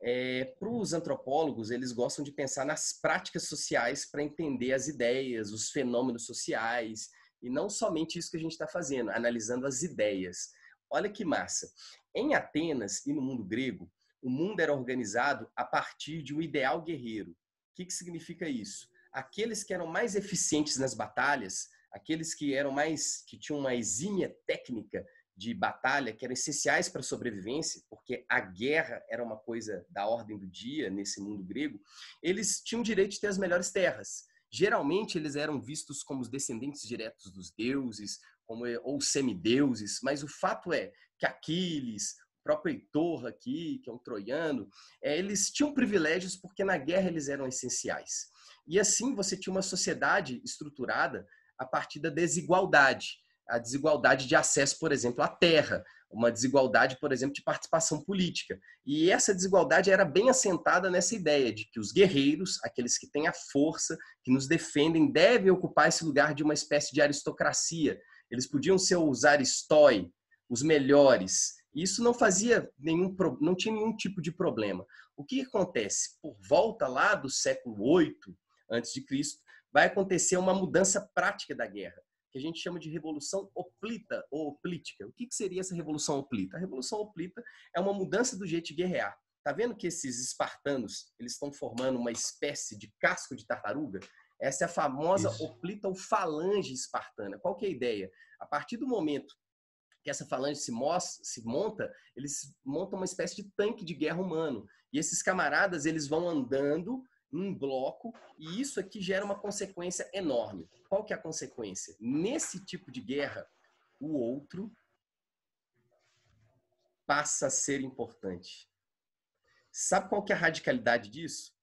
É, para os antropólogos, eles gostam de pensar nas práticas sociais para entender as ideias, os fenômenos sociais, e não somente isso que a gente está fazendo, analisando as ideias. Olha que massa. Em Atenas e no mundo grego, o mundo era organizado a partir de um ideal guerreiro. Que, que significa isso? Aqueles que eram mais eficientes nas batalhas aqueles que eram mais que tinham uma exímia técnica de batalha que eram essenciais para a sobrevivência, porque a guerra era uma coisa da ordem do dia nesse mundo grego, eles tinham direito de ter as melhores terras. Geralmente eles eram vistos como os descendentes diretos dos deuses, como ou semideuses, mas o fato é que Aquiles, próprio Heitor aqui, que é um troiano, é, eles tinham privilégios porque na guerra eles eram essenciais. E assim você tinha uma sociedade estruturada a partir da desigualdade. A desigualdade de acesso, por exemplo, à terra, uma desigualdade, por exemplo, de participação política. E essa desigualdade era bem assentada nessa ideia de que os guerreiros, aqueles que têm a força, que nos defendem, devem ocupar esse lugar de uma espécie de aristocracia. Eles podiam ser os aristoi, os melhores. Isso não fazia nenhum, não tinha nenhum tipo de problema. O que acontece? Por volta lá do século 8 antes de Cristo, vai acontecer uma mudança prática da guerra, que a gente chama de revolução oplita ou oplítica. O que seria essa revolução oplita? A revolução oplita é uma mudança do jeito de guerrear. Tá vendo que esses espartanos, eles estão formando uma espécie de casco de tartaruga? Essa é a famosa Isso. oplita ou falange espartana. Qual que é a ideia? A partir do momento que essa falange se, se monta, eles montam uma espécie de tanque de guerra humano. E esses camaradas, eles vão andando um bloco, e isso aqui gera uma consequência enorme. Qual que é a consequência? Nesse tipo de guerra, o outro passa a ser importante. Sabe qual que é a radicalidade disso?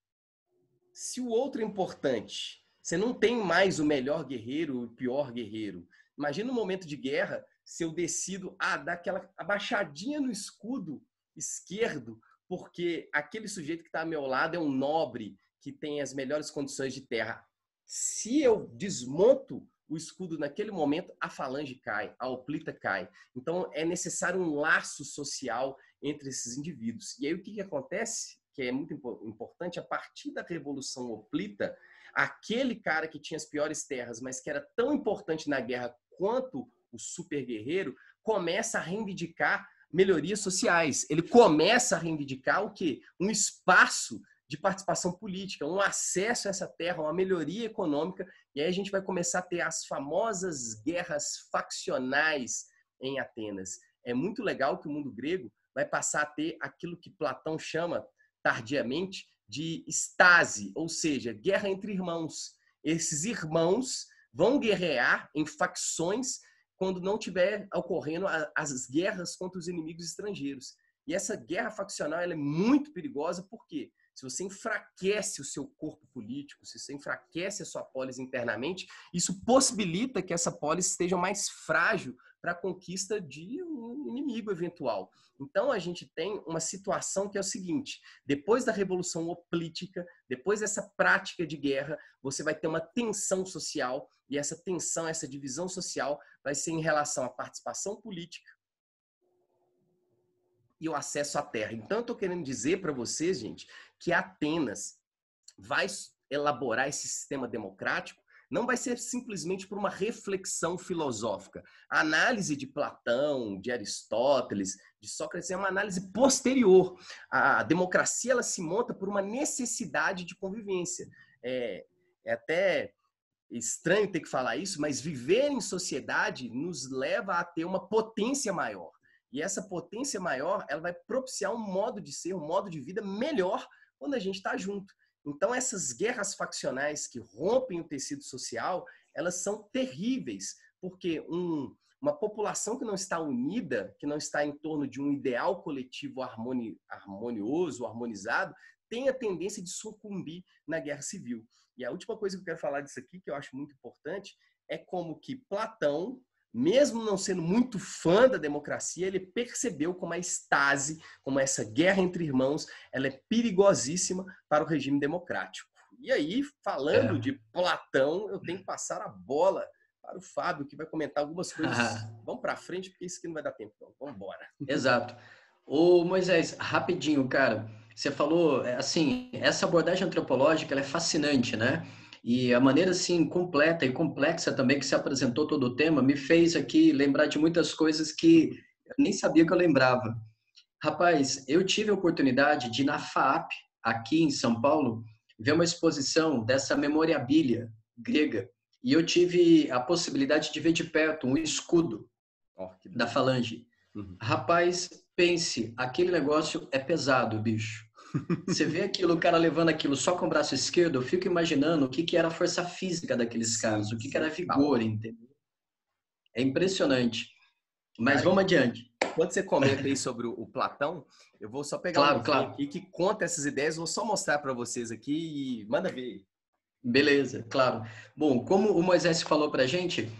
Se o outro é importante, você não tem mais o melhor guerreiro, o pior guerreiro. Imagina um momento de guerra, se eu decido ah, dar aquela abaixadinha no escudo esquerdo, porque aquele sujeito que está ao meu lado é um nobre, que tem as melhores condições de terra. Se eu desmonto o escudo naquele momento, a falange cai, a oplita cai. Então é necessário um laço social entre esses indivíduos. E aí o que, que acontece, que é muito importante, a partir da revolução oplita, aquele cara que tinha as piores terras, mas que era tão importante na guerra quanto o super guerreiro, começa a reivindicar melhorias sociais. Ele começa a reivindicar o que? Um espaço de participação política, um acesso a essa terra, uma melhoria econômica, e aí a gente vai começar a ter as famosas guerras faccionais em Atenas. É muito legal que o mundo grego vai passar a ter aquilo que Platão chama tardiamente de estase, ou seja, guerra entre irmãos. Esses irmãos vão guerrear em facções quando não tiver ocorrendo as guerras contra os inimigos estrangeiros. E essa guerra faccional é muito perigosa porque se você enfraquece o seu corpo político, se você enfraquece a sua polis internamente, isso possibilita que essa polis esteja mais frágil para a conquista de um inimigo eventual. Então a gente tem uma situação que é o seguinte: depois da revolução oplítica, depois dessa prática de guerra, você vai ter uma tensão social e essa tensão, essa divisão social vai ser em relação à participação política e o acesso à terra. Então eu estou querendo dizer para vocês, gente, que Atenas vai elaborar esse sistema democrático não vai ser simplesmente por uma reflexão filosófica. A análise de Platão, de Aristóteles, de Sócrates é uma análise posterior. A democracia ela se monta por uma necessidade de convivência. É, é até estranho ter que falar isso, mas viver em sociedade nos leva a ter uma potência maior. E essa potência maior, ela vai propiciar um modo de ser, um modo de vida melhor quando a gente está junto. Então, essas guerras faccionais que rompem o tecido social, elas são terríveis, porque um, uma população que não está unida, que não está em torno de um ideal coletivo harmoni, harmonioso, harmonizado, tem a tendência de sucumbir na guerra civil. E a última coisa que eu quero falar disso aqui, que eu acho muito importante, é como que Platão, mesmo não sendo muito fã da democracia, ele percebeu como a estase, como essa guerra entre irmãos, ela é perigosíssima para o regime democrático. E aí, falando é. de Platão, eu tenho que passar a bola para o Fábio, que vai comentar algumas coisas. Vamos para frente, porque isso aqui não vai dar tempo. Então. Vamos embora. Exato. Ô Moisés, rapidinho, cara. Você falou, assim, essa abordagem antropológica é fascinante, né? E a maneira assim completa e complexa também que se apresentou todo o tema me fez aqui lembrar de muitas coisas que eu nem sabia que eu lembrava. Rapaz, eu tive a oportunidade de ir na FAP, aqui em São Paulo, ver uma exposição dessa memorabilia grega. E eu tive a possibilidade de ver de perto um escudo oh, da falange. Uhum. Rapaz, pense, aquele negócio é pesado, bicho. Você vê aquilo, o cara levando aquilo só com o braço esquerdo, eu fico imaginando o que, que era a força física daqueles caras, o que, que era vigor, entendeu? É impressionante. Mas vamos adiante. Quando você comenta aí sobre o Platão, eu vou só pegar claro, um claro. aqui que conta essas ideias, vou só mostrar para vocês aqui e manda ver. Beleza, claro. Bom, como o Moisés falou para gente,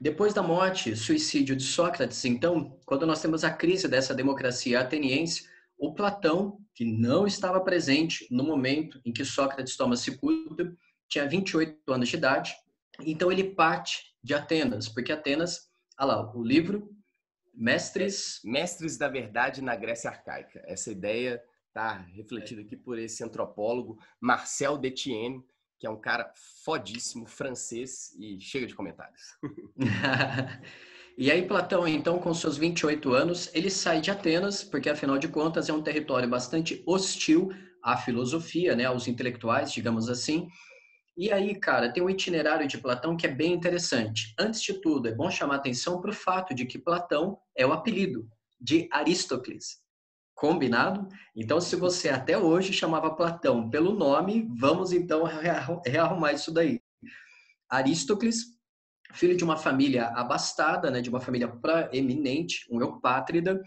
depois da morte, suicídio de Sócrates, então, quando nós temos a crise dessa democracia ateniense, o Platão, que não estava presente no momento em que Sócrates toma sepultura, tinha 28 anos de idade, então ele parte de Atenas, porque Atenas, olha lá, o livro Mestres... Mestres da Verdade na Grécia Arcaica. Essa ideia está refletida aqui por esse antropólogo Marcel Detienne, que é um cara fodíssimo, francês, e chega de comentários. E aí Platão, então, com seus 28 anos, ele sai de Atenas, porque afinal de contas é um território bastante hostil à filosofia, né, aos intelectuais, digamos assim. E aí, cara, tem um itinerário de Platão que é bem interessante. Antes de tudo, é bom chamar atenção para o fato de que Platão é o apelido de Aristóteles. Combinado? Então, se você até hoje chamava Platão pelo nome, vamos então rearrumar isso daí. Aristóteles filho de uma família abastada, né, de uma família proeminente, um eupátrida.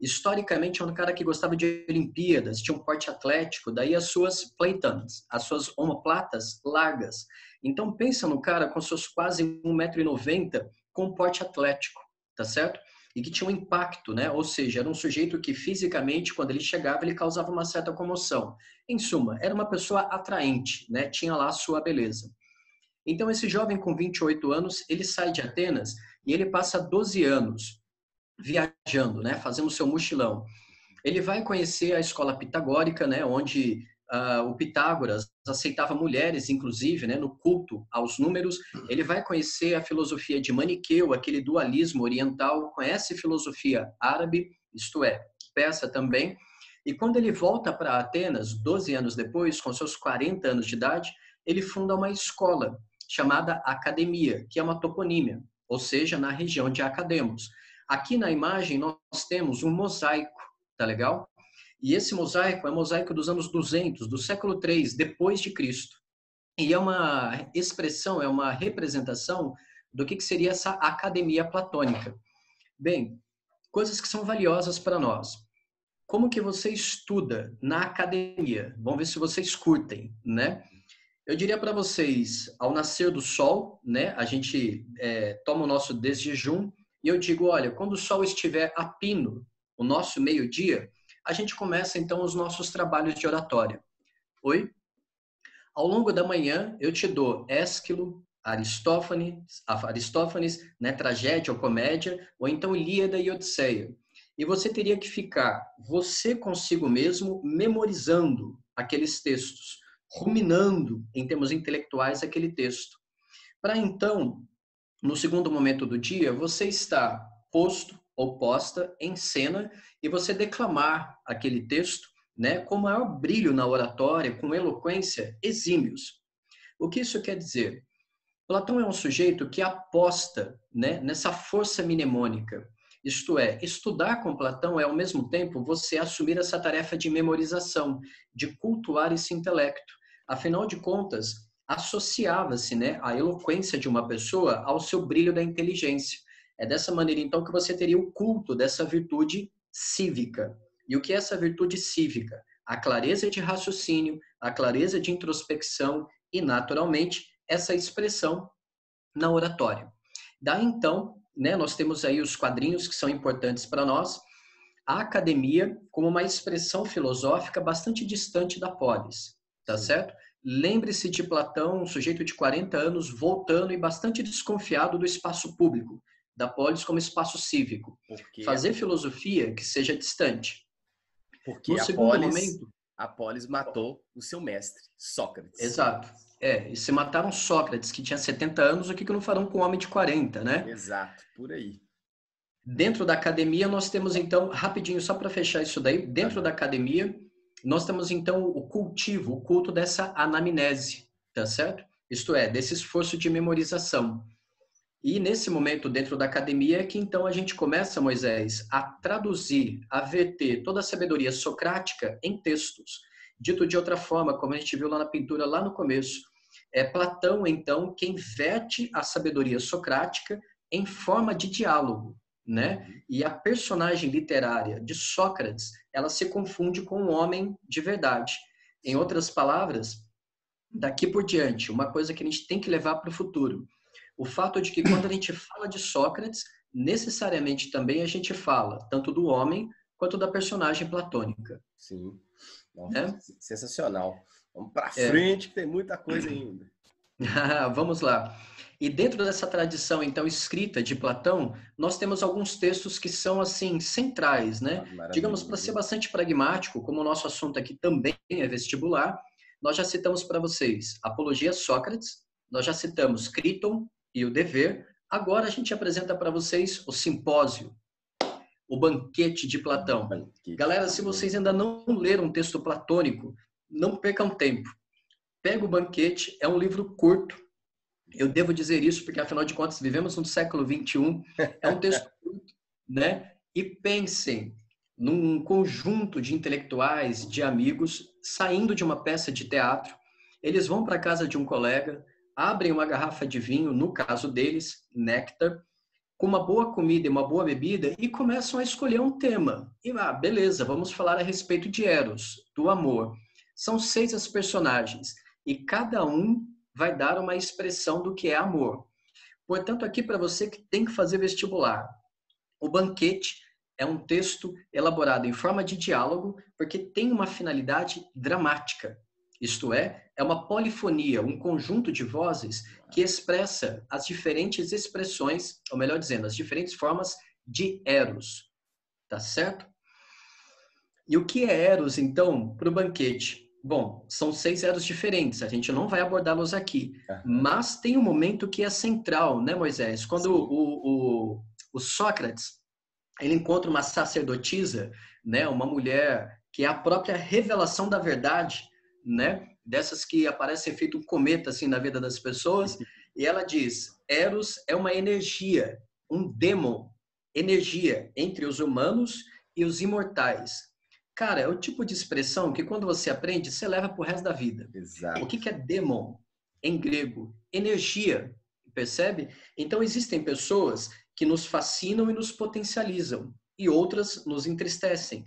Historicamente, é um cara que gostava de Olimpíadas, tinha um porte atlético, daí as suas pleitanas, as suas omoplatas largas. Então, pensa no cara com seus quase 1,90m, com um porte atlético, tá certo? E que tinha um impacto, né? Ou seja, era um sujeito que fisicamente, quando ele chegava, ele causava uma certa comoção. Em suma, era uma pessoa atraente, né? Tinha lá a sua beleza. Então, esse jovem com 28 anos, ele sai de Atenas e ele passa 12 anos viajando, né, fazendo seu mochilão. Ele vai conhecer a escola pitagórica, né, onde uh, o Pitágoras aceitava mulheres, inclusive, né, no culto aos números. Ele vai conhecer a filosofia de Maniqueu, aquele dualismo oriental, conhece filosofia árabe, isto é, peça também. E quando ele volta para Atenas, 12 anos depois, com seus 40 anos de idade, ele funda uma escola chamada academia, que é uma toponímia, ou seja, na região de Academos. Aqui na imagem nós temos um mosaico, tá legal? E esse mosaico é um mosaico dos anos 200, do século 3 depois de Cristo. E é uma expressão, é uma representação do que seria essa academia platônica. Bem, coisas que são valiosas para nós. Como que você estuda na academia? Vamos ver se vocês curtem, né? Eu diria para vocês, ao nascer do sol, né, a gente é, toma o nosso desjejum e eu digo, olha, quando o sol estiver a pino, o nosso meio-dia, a gente começa então os nossos trabalhos de oratória. Oi? Ao longo da manhã, eu te dou Ésquilo, Aristófanes, Aristófanes, né, tragédia ou comédia, ou então Ilíada e Odisseia. E você teria que ficar, você consigo mesmo, memorizando aqueles textos, ruminando, em termos intelectuais, aquele texto. Para então, no segundo momento do dia, você está posto ou posta em cena e você declamar aquele texto né, com maior brilho na oratória, com eloquência, exímios. O que isso quer dizer? Platão é um sujeito que aposta né, nessa força mnemônica. Isto é, estudar com Platão é, ao mesmo tempo, você assumir essa tarefa de memorização, de cultuar esse intelecto. Afinal de contas, associava-se né, a eloquência de uma pessoa ao seu brilho da inteligência. É dessa maneira, então, que você teria o culto dessa virtude cívica. E o que é essa virtude cívica? A clareza de raciocínio, a clareza de introspecção e, naturalmente, essa expressão na oratória. Daí então, né, nós temos aí os quadrinhos que são importantes para nós, a academia como uma expressão filosófica bastante distante da polis, tá certo? Lembre-se de Platão, um sujeito de 40 anos, voltando e bastante desconfiado do espaço público, da polis como espaço cívico. Fazer filosofia que seja distante. Porque no a polis, momento, a polis matou o seu mestre, Sócrates. Exato. É, e se mataram Sócrates, que tinha 70 anos, o que, que não farão com um homem de 40, né? Exato, por aí. Dentro da academia, nós temos então, rapidinho, só para fechar isso daí, dentro tá. da academia, nós temos então o cultivo, o culto dessa anamnese, tá certo? Isto é, desse esforço de memorização. E nesse momento, dentro da academia, é que então a gente começa, Moisés, a traduzir, a verter toda a sabedoria socrática em textos. Dito de outra forma, como a gente viu lá na pintura, lá no começo, é Platão, então, quem verte a sabedoria socrática em forma de diálogo, né? Uhum. E a personagem literária de Sócrates, ela se confunde com um homem de verdade. Em outras palavras, daqui por diante, uma coisa que a gente tem que levar para o futuro, o fato de que quando a gente fala de Sócrates, necessariamente também a gente fala tanto do homem quanto da personagem platônica. Sim. Nossa, é? Sensacional. Vamos para é. frente, que tem muita coisa ainda. Vamos lá. E dentro dessa tradição, então, escrita de Platão, nós temos alguns textos que são, assim, centrais, né? Ah, Digamos, para ser bastante pragmático, como o nosso assunto aqui também é vestibular, nós já citamos para vocês Apologia Sócrates, nós já citamos Criton e o Dever, agora a gente apresenta para vocês o Simpósio, o Banquete de Platão. Banquete. Galera, se vocês ainda não leram um texto platônico, não percam tempo. Pega o Banquete, é um livro curto. Eu devo dizer isso porque, afinal de contas, vivemos no século XXI. É um texto curto, né? E pensem num conjunto de intelectuais, de amigos, saindo de uma peça de teatro. Eles vão para a casa de um colega, abrem uma garrafa de vinho, no caso deles, néctar, com uma boa comida e uma boa bebida e começam a escolher um tema. E ah, beleza, vamos falar a respeito de Eros, do amor. São seis as personagens e cada um vai dar uma expressão do que é amor. Portanto, aqui para você que tem que fazer vestibular, o banquete é um texto elaborado em forma de diálogo porque tem uma finalidade dramática. Isto é, é uma polifonia, um conjunto de vozes que expressa as diferentes expressões, ou melhor dizendo, as diferentes formas de Eros. Tá certo? E o que é Eros, então, para o banquete? Bom, são seis Eros diferentes, a gente não vai abordá-los aqui, mas tem um momento que é central, né, Moisés? Quando o, o, o Sócrates ele encontra uma sacerdotisa, né, uma mulher que é a própria revelação da verdade, né? Dessas que aparecem feito um cometa assim na vida das pessoas. E ela diz: Eros é uma energia, um demon, energia entre os humanos e os imortais. Cara, é o tipo de expressão que quando você aprende, você leva pro resto da vida. Exato. O que, que é demon em grego? Energia, percebe? Então existem pessoas que nos fascinam e nos potencializam, e outras nos entristecem.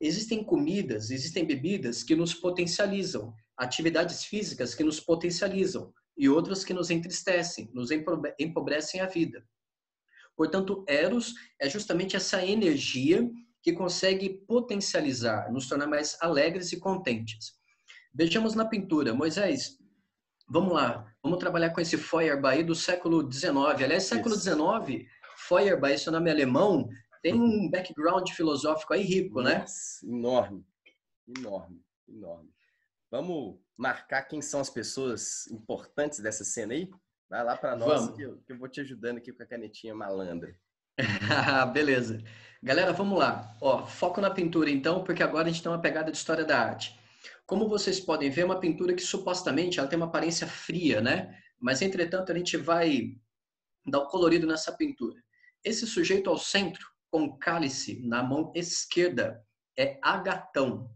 Existem comidas, existem bebidas que nos potencializam, atividades físicas que nos potencializam, e outras que nos entristecem, nos empobrecem a vida. Portanto, Eros é justamente essa energia que consegue potencializar, nos tornar mais alegres e contentes. Vejamos na pintura. Moisés, vamos lá, vamos trabalhar com esse Feuerbach do século XIX. Aliás, século XIX, Feuerbach, esse nome é alemão, tem um background filosófico aí rico, né? Nossa, enorme, enorme, enorme. Vamos marcar quem são as pessoas importantes dessa cena aí? Vai lá para nós que eu, que eu, vou te ajudando aqui com a canetinha malandra. Beleza. Galera, vamos lá. Ó, foco na pintura então, porque agora a gente tem uma pegada de história da arte. Como vocês podem ver, é uma pintura que supostamente ela tem uma aparência fria, né? Mas entretanto a gente vai dar o um colorido nessa pintura. Esse sujeito ao centro, com cálice na mão esquerda, é agatão.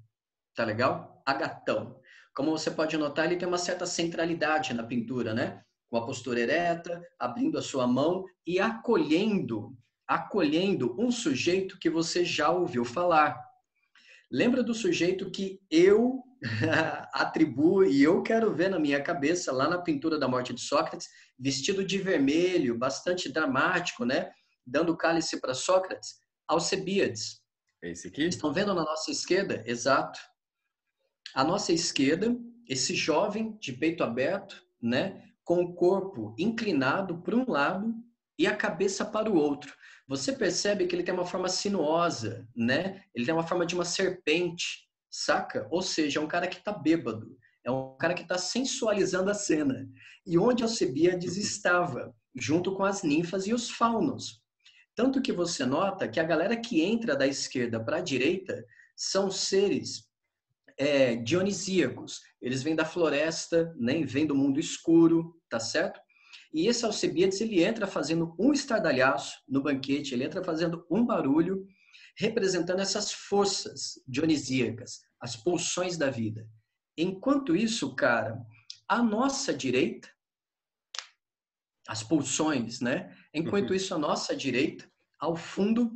Tá legal? Agatão. Como você pode notar, ele tem uma certa centralidade na pintura, né? Com a postura ereta, abrindo a sua mão e acolhendo acolhendo um sujeito que você já ouviu falar. Lembra do sujeito que eu atribuo e eu quero ver na minha cabeça, lá na pintura da morte de Sócrates, vestido de vermelho, bastante dramático, né? Dando cálice para Sócrates, Alcebiades. Esse aqui? Estão vendo na nossa esquerda? Exato. A nossa esquerda, esse jovem de peito aberto, né? Com o corpo inclinado para um lado e a cabeça para o outro você percebe que ele tem uma forma sinuosa, né? Ele tem uma forma de uma serpente, saca? Ou seja, é um cara que tá bêbado, é um cara que está sensualizando a cena. E onde Alcebiades estava, junto com as ninfas e os faunos. Tanto que você nota que a galera que entra da esquerda para a direita são seres é, dionisíacos. Eles vêm da floresta, nem né? vêm do mundo escuro, tá certo? E esse Alcebiades, ele entra fazendo um estardalhaço no banquete, ele entra fazendo um barulho, representando essas forças dionisíacas, as pulsões da vida. Enquanto isso, cara, à nossa direita, as pulsões, né? Enquanto uhum. isso, à nossa direita, ao fundo,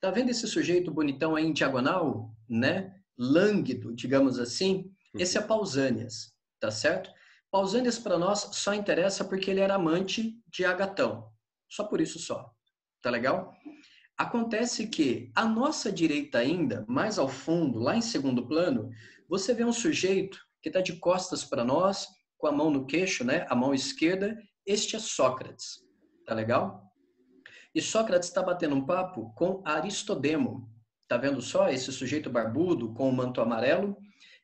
tá vendo esse sujeito bonitão aí em diagonal, né? Lânguido, digamos assim? Esse é uhum. Pausanias, tá certo? Pausanias para nós só interessa porque ele era amante de Agatão. Só por isso só. Tá legal? Acontece que à nossa direita ainda, mais ao fundo, lá em segundo plano, você vê um sujeito que está de costas para nós, com a mão no queixo, né? A mão esquerda. Este é Sócrates. Tá legal? E Sócrates está batendo um papo com Aristodemo. Tá vendo só esse sujeito barbudo com o manto amarelo?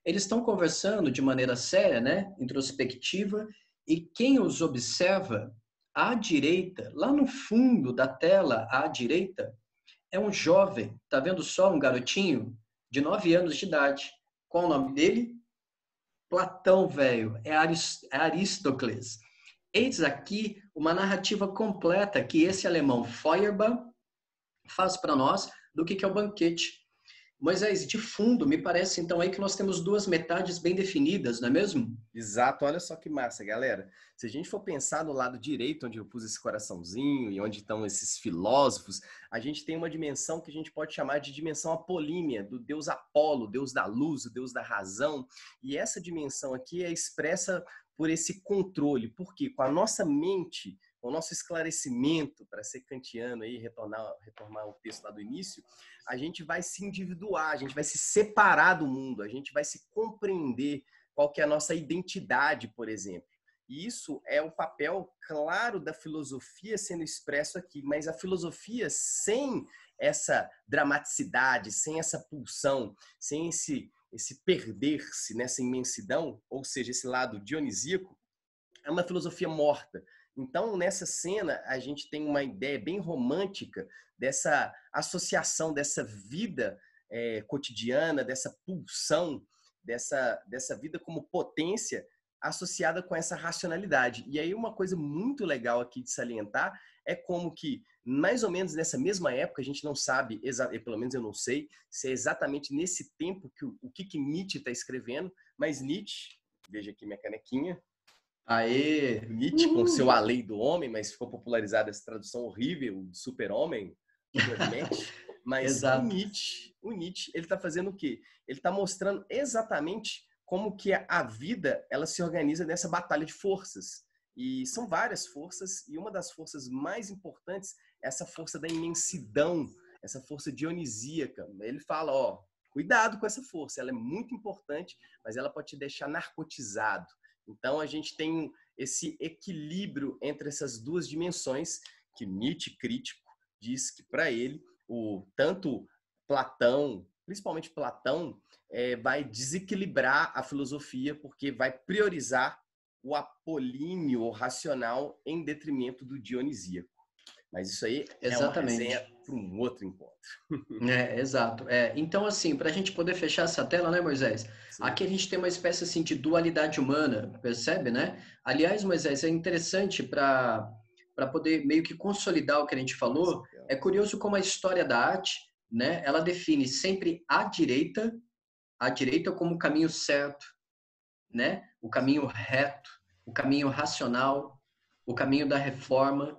Eles estão conversando de maneira séria, né, introspectiva, e quem os observa à direita, lá no fundo da tela à direita, é um jovem, tá vendo só um garotinho de nove anos de idade. Qual o nome dele? Platão, velho, é, é Aristócles. Eis aqui uma narrativa completa que esse alemão Feuerbach faz para nós do que é o banquete. Moisés, de fundo, me parece então aí que nós temos duas metades bem definidas, não é mesmo? Exato, olha só que massa, galera. Se a gente for pensar no lado direito, onde eu pus esse coraçãozinho e onde estão esses filósofos, a gente tem uma dimensão que a gente pode chamar de dimensão apolínea, do deus Apolo, deus da luz, o deus da razão. E essa dimensão aqui é expressa por esse controle, porque com a nossa mente o nosso esclarecimento, para ser kantiano aí, retornar, retornar o texto lá do início, a gente vai se individuar, a gente vai se separar do mundo, a gente vai se compreender qual que é a nossa identidade, por exemplo. E isso é o papel claro da filosofia sendo expresso aqui, mas a filosofia sem essa dramaticidade, sem essa pulsão, sem esse, esse perder-se nessa imensidão, ou seja, esse lado dionisíaco, é uma filosofia morta, então, nessa cena, a gente tem uma ideia bem romântica dessa associação, dessa vida é, cotidiana, dessa pulsão, dessa, dessa vida como potência associada com essa racionalidade. E aí uma coisa muito legal aqui de salientar é como que mais ou menos nessa mesma época, a gente não sabe, pelo menos eu não sei, se é exatamente nesse tempo que o, o que, que Nietzsche está escrevendo, mas Nietzsche, veja aqui minha canequinha, Aê! Nietzsche com seu A Lei do Homem, mas ficou popularizada essa tradução horrível de super-homem, mas Exato. o Nietzsche, o Nietzsche, ele está fazendo o quê? Ele está mostrando exatamente como que a vida ela se organiza nessa batalha de forças. E são várias forças, e uma das forças mais importantes é essa força da imensidão, essa força dionisíaca. Ele fala, ó, cuidado com essa força, ela é muito importante, mas ela pode te deixar narcotizado. Então a gente tem esse equilíbrio entre essas duas dimensões que Nietzsche crítico diz que para ele o tanto Platão, principalmente Platão, é, vai desequilibrar a filosofia porque vai priorizar o apolíneo racional em detrimento do dionisíaco. Mas isso aí Exatamente. é uma para um outro encontro. É, exato. É, então, assim, para a gente poder fechar essa tela, né, Moisés? Sim. Aqui a gente tem uma espécie assim, de dualidade humana, percebe, né? Aliás, Moisés, é interessante para poder meio que consolidar o que a gente falou. É curioso como a história da arte, né, ela define sempre a direita, a direita como o caminho certo, né? O caminho reto, o caminho racional, o caminho da reforma,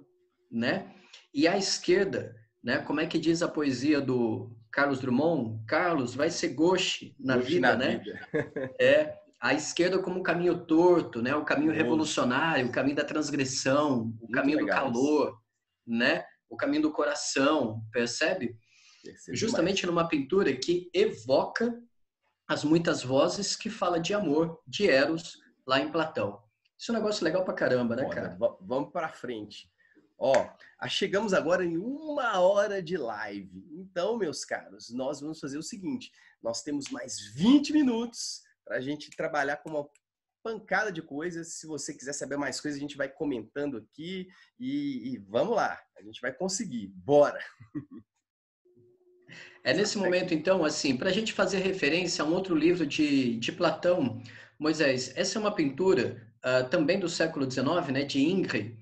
né? E a esquerda, né? Como é que diz a poesia do Carlos Drummond? Carlos, vai ser goche na goche vida, na né? Vida. é a esquerda como um caminho torto, né? O caminho revolucionário, o caminho da transgressão, o Muito caminho do calor, né? O caminho do coração, percebe? Justamente numa pintura que evoca as muitas vozes que fala de amor, de Eros, lá em Platão. Isso é um negócio legal pra caramba, né, cara? Vamos para frente. Ó, chegamos agora em uma hora de live. Então, meus caros, nós vamos fazer o seguinte: nós temos mais 20 minutos para a gente trabalhar com uma pancada de coisas. Se você quiser saber mais coisas, a gente vai comentando aqui e, e vamos lá. A gente vai conseguir. Bora! É nesse momento, então, assim, para a gente fazer referência a um outro livro de, de Platão, Moisés, essa é uma pintura uh, também do século XIX, né, de Ingrid,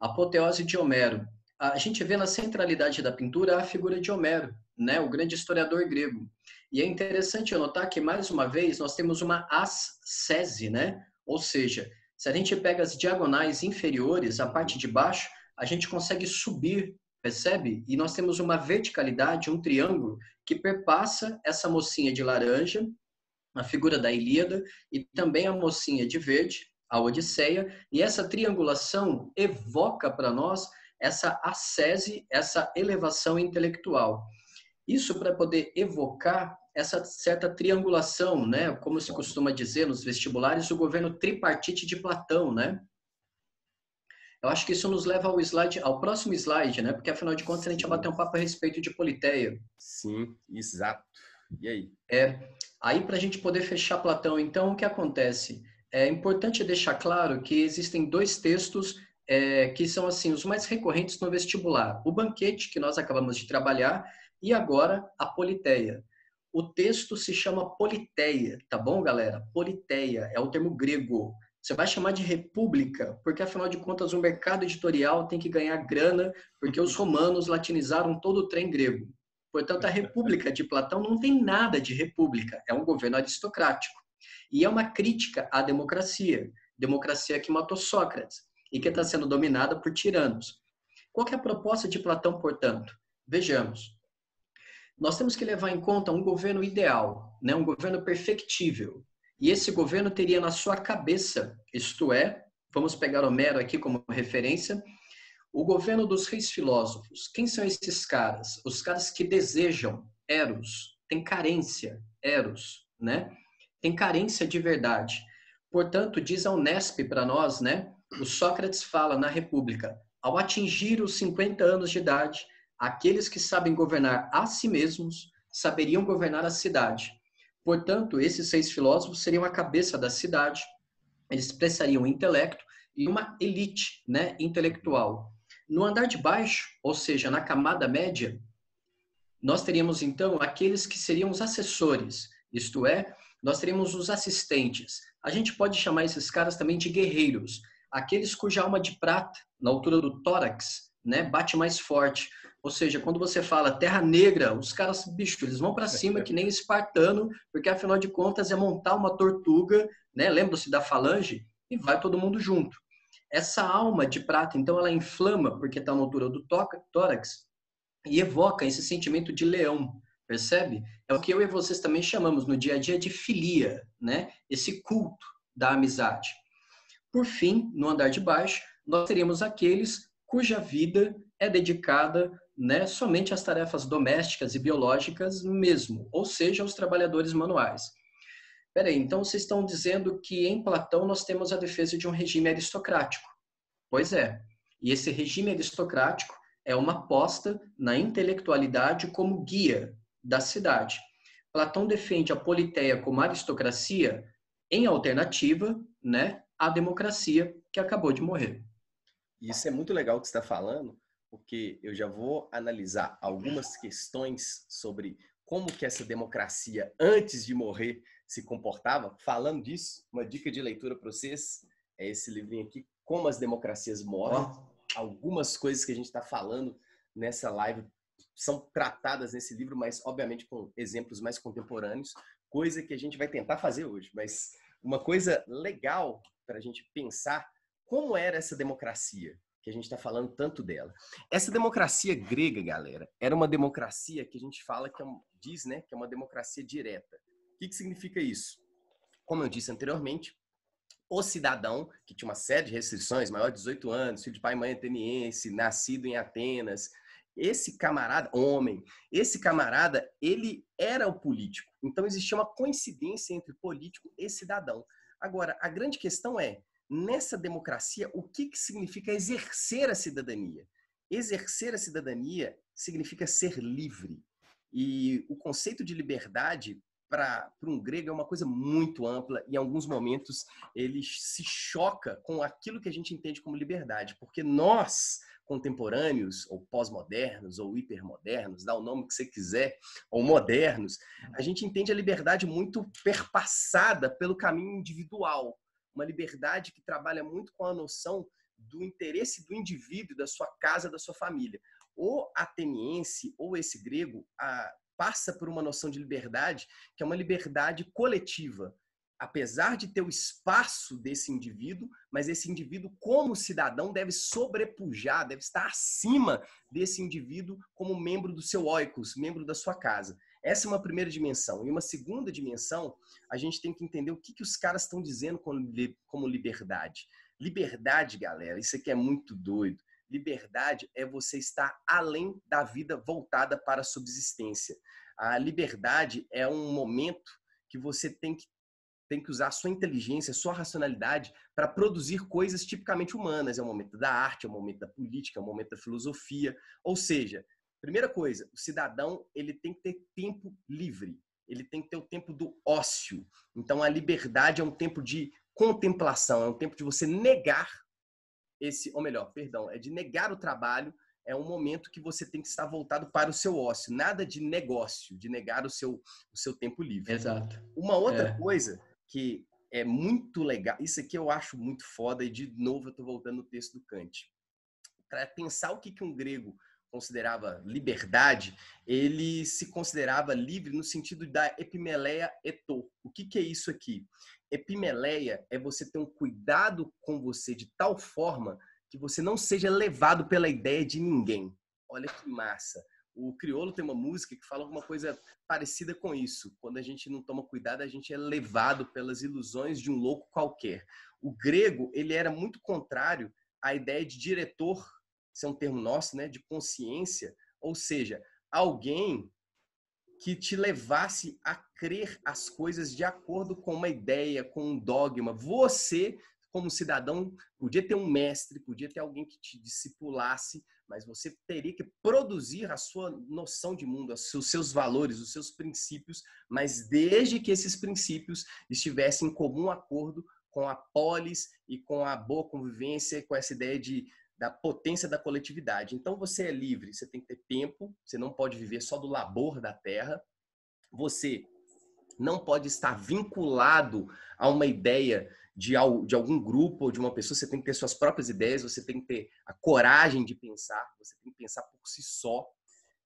Apoteose de Homero. A gente vê na centralidade da pintura a figura de Homero, né, o grande historiador grego. E é interessante notar que, mais uma vez, nós temos uma ascese, né? ou seja, se a gente pega as diagonais inferiores, a parte de baixo, a gente consegue subir percebe? E nós temos uma verticalidade, um triângulo, que perpassa essa mocinha de laranja, a figura da Ilíada, e também a mocinha de verde, a Odisseia, e essa triangulação evoca para nós essa ascese, essa elevação intelectual. Isso para poder evocar essa certa triangulação, né? Como se costuma dizer nos vestibulares, o governo tripartite de Platão, né? Eu acho que isso nos leva ao slide, ao próximo slide, né? Porque afinal de contas Sim. a gente vai bater um papo a respeito de Politeia. Sim, exato. E aí? É. Aí para a gente poder fechar Platão, então o que acontece? É importante deixar claro que existem dois textos é, que são assim os mais recorrentes no vestibular: o banquete que nós acabamos de trabalhar e agora a Politeia. O texto se chama Politeia, tá bom, galera? Politeia é o termo grego. Você vai chamar de república, porque afinal de contas o mercado editorial tem que ganhar grana, porque os romanos latinizaram todo o trem grego. Portanto, a República de Platão não tem nada de república, é um governo aristocrático. E é uma crítica à democracia, democracia que matou Sócrates e que está sendo dominada por tiranos. Qual é a proposta de Platão, portanto? Vejamos. Nós temos que levar em conta um governo ideal, né? um governo perfectível, e esse governo teria na sua cabeça, isto é, vamos pegar Homero aqui como referência, o governo dos reis filósofos. Quem são esses caras? Os caras que desejam eros, tem carência, eros, né? Tem carência de verdade. Portanto, diz a Unesp para nós, né? O Sócrates fala na República, ao atingir os 50 anos de idade, aqueles que sabem governar a si mesmos saberiam governar a cidade. Portanto, esses seis filósofos seriam a cabeça da cidade, eles expressariam intelecto e uma elite né, intelectual. No andar de baixo, ou seja, na camada média, nós teríamos então aqueles que seriam os assessores, isto é, nós teríamos os assistentes. A gente pode chamar esses caras também de guerreiros, aqueles cuja alma de prata, na altura do tórax, né, bate mais forte. Ou seja, quando você fala terra negra, os caras, bicho, eles vão para cima que nem espartano, porque afinal de contas é montar uma tortuga, né? Lembra-se da falange? E vai todo mundo junto. Essa alma de prata, então, ela inflama porque está na altura do tórax e evoca esse sentimento de leão, percebe? É o que eu e vocês também chamamos no dia a dia de filia, né? Esse culto da amizade. Por fim, no andar de baixo, nós teríamos aqueles cuja vida é dedicada né, somente às tarefas domésticas e biológicas mesmo, ou seja, aos trabalhadores manuais. Peraí, então vocês estão dizendo que em Platão nós temos a defesa de um regime aristocrático. Pois é. E esse regime aristocrático é uma aposta na intelectualidade como guia da cidade. Platão defende a politeia como aristocracia em alternativa, né, à democracia que acabou de morrer. Isso é muito legal que você está falando, porque eu já vou analisar algumas questões sobre como que essa democracia antes de morrer se comportava. Falando disso, uma dica de leitura para vocês é esse livrinho aqui, Como as Democracias Morrem. Algumas coisas que a gente está falando nessa live são tratadas nesse livro, mas obviamente com exemplos mais contemporâneos, coisa que a gente vai tentar fazer hoje. Mas uma coisa legal para a gente pensar como era essa democracia que a gente está falando tanto dela. Essa democracia grega, galera, era uma democracia que a gente fala que é um, diz, né, que é uma democracia direta. O que, que significa isso? Como eu disse anteriormente, o cidadão, que tinha uma série de restrições, maior de 18 anos, filho de pai e mãe ateniense, nascido em Atenas, esse camarada, homem, esse camarada, ele era o político. Então existia uma coincidência entre político e cidadão. Agora, a grande questão é, nessa democracia, o que, que significa exercer a cidadania? Exercer a cidadania significa ser livre. E o conceito de liberdade para um grego é uma coisa muito ampla e em alguns momentos ele se choca com aquilo que a gente entende como liberdade, porque nós contemporâneos ou pós-modernos ou hipermodernos, dá o nome que você quiser, ou modernos, a gente entende a liberdade muito perpassada pelo caminho individual, uma liberdade que trabalha muito com a noção do interesse do indivíduo, da sua casa, da sua família. O ateniense ou esse grego a, passa por uma noção de liberdade que é uma liberdade coletiva, apesar de ter o espaço desse indivíduo, mas esse indivíduo, como cidadão, deve sobrepujar, deve estar acima desse indivíduo como membro do seu oikos, membro da sua casa. Essa é uma primeira dimensão. E uma segunda dimensão, a gente tem que entender o que, que os caras estão dizendo como liberdade. Liberdade, galera, isso aqui é muito doido. Liberdade é você estar além da vida voltada para a subsistência. A liberdade é um momento que você tem que, tem que usar a sua inteligência, a sua racionalidade para produzir coisas tipicamente humanas. É o momento da arte, é o momento da política, é o momento da filosofia. Ou seja, Primeira coisa, o cidadão ele tem que ter tempo livre, ele tem que ter o tempo do ócio. Então a liberdade é um tempo de contemplação, é um tempo de você negar esse, ou melhor, perdão, é de negar o trabalho, é um momento que você tem que estar voltado para o seu ócio, nada de negócio, de negar o seu, o seu tempo livre. Exato. Uma outra é. coisa que é muito legal, isso aqui eu acho muito foda, e de novo eu estou voltando no texto do Kant. Para pensar o que, que um grego considerava liberdade, ele se considerava livre no sentido da epimeleia eto. O que, que é isso aqui? Epimeleia é você ter um cuidado com você de tal forma que você não seja levado pela ideia de ninguém. Olha que massa. O crioulo tem uma música que fala alguma coisa parecida com isso. Quando a gente não toma cuidado, a gente é levado pelas ilusões de um louco qualquer. O grego, ele era muito contrário à ideia de diretor isso é um termo nosso, né, de consciência, ou seja, alguém que te levasse a crer as coisas de acordo com uma ideia, com um dogma. Você, como cidadão, podia ter um mestre, podia ter alguém que te discipulasse, mas você teria que produzir a sua noção de mundo, os seus valores, os seus princípios, mas desde que esses princípios estivessem em comum acordo com a polis e com a boa convivência, com essa ideia de da potência da coletividade. Então você é livre, você tem que ter tempo, você não pode viver só do labor da terra. Você não pode estar vinculado a uma ideia de, de algum grupo ou de uma pessoa, você tem que ter suas próprias ideias, você tem que ter a coragem de pensar, você tem que pensar por si só.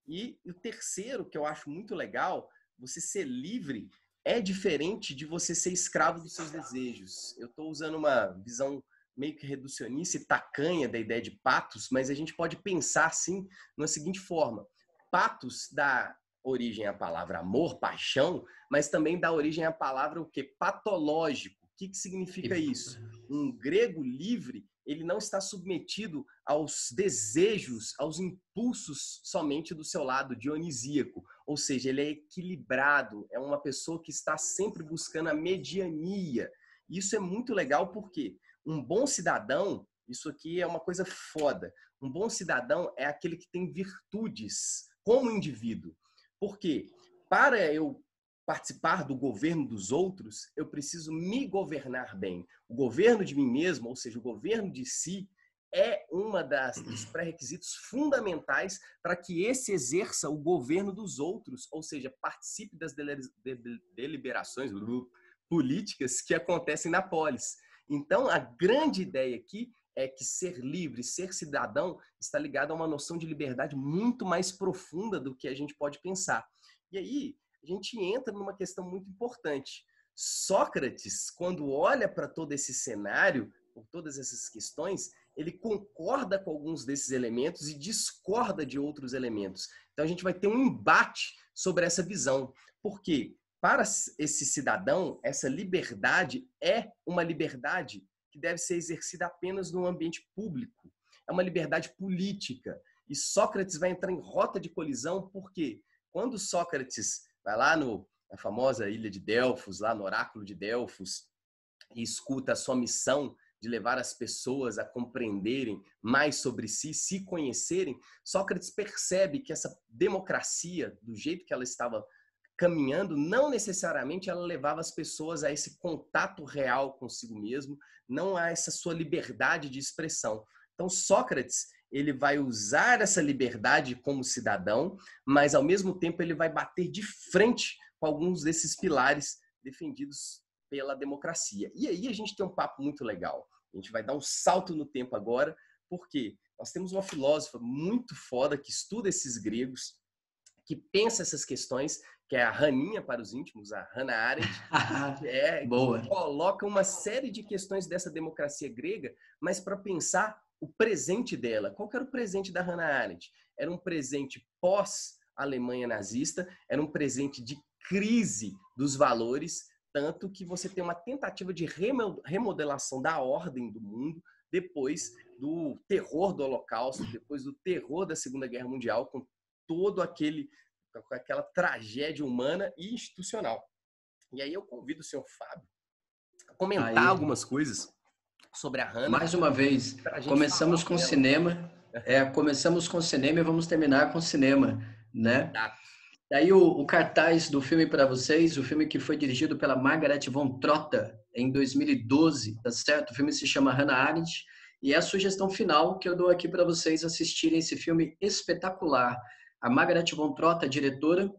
E, o terceiro, que eu acho muito legal, você ser livre é diferente de você ser escravo dos seus desejos. Eu estou usando uma visão meio que reducionista e tacanha da ideia de patos, mas a gente pode pensar assim, na seguinte forma: patos dá origem à palavra amor, paixão, mas também dá origem à palavra o que? Patológico que, que significa isso? Um grego livre, ele não está submetido aos desejos, aos impulsos somente do seu lado dionisíaco. Ou seja, ele é equilibrado, é uma pessoa que está sempre buscando a mediania. Isso é muito legal porque um bom cidadão, isso aqui é uma coisa foda. Um bom cidadão é aquele que tem virtudes como indivíduo. Porque para eu participar do governo dos outros, eu preciso me governar bem. O governo de mim mesmo, ou seja, o governo de si, é uma das dos pré-requisitos fundamentais para que esse exerça o governo dos outros, ou seja, participe das deliberações políticas que acontecem na polis. Então, a grande ideia aqui é que ser livre, ser cidadão, está ligado a uma noção de liberdade muito mais profunda do que a gente pode pensar. E aí, a gente entra numa questão muito importante. Sócrates, quando olha para todo esse cenário, por todas essas questões, ele concorda com alguns desses elementos e discorda de outros elementos. Então a gente vai ter um embate sobre essa visão. Porque para esse cidadão, essa liberdade é uma liberdade que deve ser exercida apenas no ambiente público. É uma liberdade política. E Sócrates vai entrar em rota de colisão porque quando Sócrates vai lá no, na famosa ilha de Delfos, lá no oráculo de Delfos, e escuta a sua missão de levar as pessoas a compreenderem mais sobre si, se conhecerem, Sócrates percebe que essa democracia, do jeito que ela estava caminhando, não necessariamente ela levava as pessoas a esse contato real consigo mesmo, não a essa sua liberdade de expressão. Então Sócrates, ele vai usar essa liberdade como cidadão, mas ao mesmo tempo ele vai bater de frente com alguns desses pilares defendidos pela democracia. E aí a gente tem um papo muito legal. A gente vai dar um salto no tempo agora, porque nós temos uma filósofa muito foda que estuda esses gregos, que pensa essas questões, que é a Raninha para os íntimos, a Hannah Arendt, que é, Boa. Que coloca uma série de questões dessa democracia grega, mas para pensar o presente dela. Qual era o presente da Hannah Arendt? Era um presente pós Alemanha nazista, era um presente de crise dos valores, tanto que você tem uma tentativa de remodelação da ordem do mundo depois do terror do Holocausto, depois do terror da Segunda Guerra Mundial, com todo aquele com aquela tragédia humana e institucional. E aí eu convido o senhor Fábio a comentar aí. algumas coisas sobre a Hannah. Mais uma vez, começamos com cinema, é, começamos com cinema e vamos terminar com cinema, né? Daí o, o, cartaz do filme para vocês, o filme que foi dirigido pela Margaret von Trotta em 2012, tá certo? O filme se chama Hannah Arendt e é a sugestão final que eu dou aqui para vocês assistirem esse filme espetacular. A Margaret von Trotta, diretora,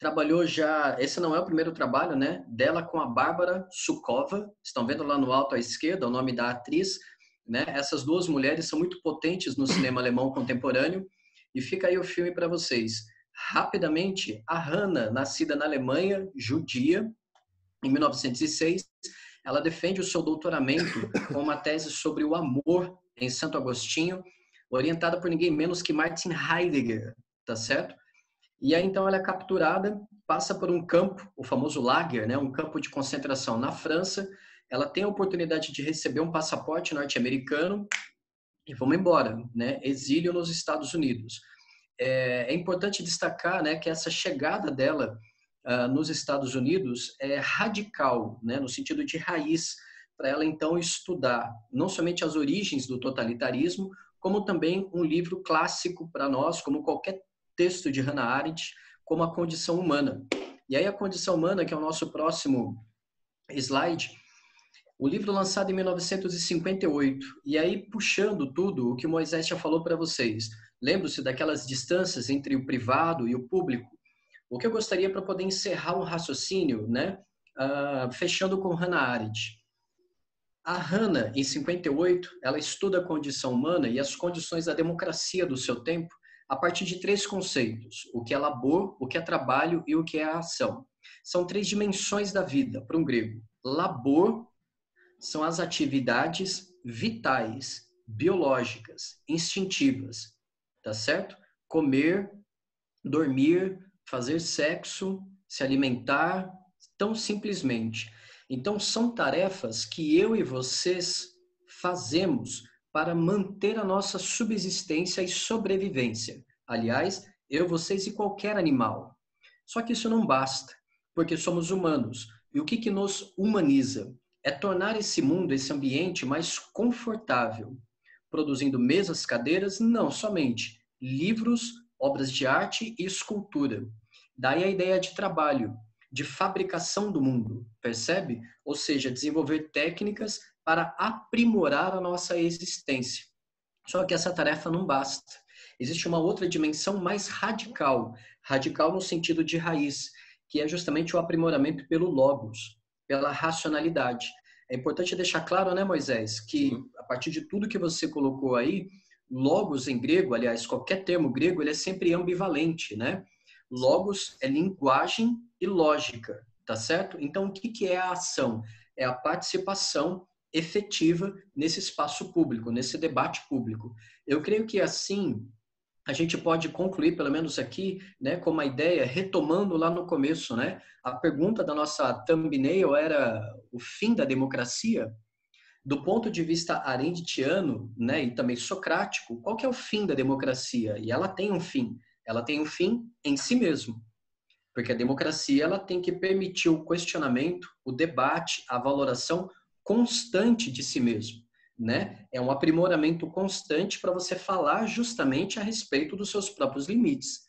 trabalhou já, esse não é o primeiro trabalho, né, dela com a Bárbara Sukova, estão vendo lá no alto à esquerda o nome da atriz, né? Essas duas mulheres são muito potentes no cinema alemão contemporâneo e fica aí o filme para vocês. Rapidamente, a Hannah, nascida na Alemanha, judia, em 1906, ela defende o seu doutoramento com uma tese sobre o amor em Santo Agostinho, orientada por ninguém menos que Martin Heidegger, tá certo? E aí então ela é capturada, passa por um campo, o famoso lager, né, um campo de concentração na França. Ela tem a oportunidade de receber um passaporte norte-americano e vamos embora, né? Exílio nos Estados Unidos. É, é importante destacar, né, que essa chegada dela uh, nos Estados Unidos é radical, né, no sentido de raiz, para ela então estudar não somente as origens do totalitarismo, como também um livro clássico para nós, como qualquer texto de Hannah Arendt como a condição humana. E aí a condição humana, que é o nosso próximo slide, o livro lançado em 1958. E aí puxando tudo o que Moisés já falou para vocês. Lembre-se daquelas distâncias entre o privado e o público. O que eu gostaria para poder encerrar um raciocínio, né? Uh, fechando com Hannah Arendt. A Hannah, em 58, ela estuda a condição humana e as condições da democracia do seu tempo a partir de três conceitos: o que é labor, o que é trabalho e o que é ação. São três dimensões da vida para um grego. Labor são as atividades vitais, biológicas, instintivas, tá certo? Comer, dormir, fazer sexo, se alimentar, tão simplesmente. Então, são tarefas que eu e vocês fazemos para manter a nossa subsistência e sobrevivência. Aliás, eu, vocês e qualquer animal. Só que isso não basta, porque somos humanos. E o que, que nos humaniza? É tornar esse mundo, esse ambiente mais confortável, produzindo mesas, cadeiras, não somente livros, obras de arte e escultura. Daí a ideia de trabalho, de fabricação do mundo, percebe? Ou seja, desenvolver técnicas para aprimorar a nossa existência. Só que essa tarefa não basta. Existe uma outra dimensão mais radical, radical no sentido de raiz, que é justamente o aprimoramento pelo logos, pela racionalidade. É importante deixar claro, né, Moisés, que a partir de tudo que você colocou aí, logos em grego, aliás, qualquer termo grego, ele é sempre ambivalente, né? Logos é linguagem e lógica, tá certo? Então, o que, que é a ação? É a participação efetiva nesse espaço público, nesse debate público. Eu creio que assim a gente pode concluir, pelo menos aqui, né, com uma ideia, retomando lá no começo, né? A pergunta da nossa thumbnail era o fim da democracia? Do ponto de vista arendtiano, né, e também socrático, qual que é o fim da democracia? E ela tem um fim. Ela tem um fim em si mesmo. Porque a democracia ela tem que permitir o questionamento, o debate, a valoração constante de si mesmo, né? É um aprimoramento constante para você falar justamente a respeito dos seus próprios limites.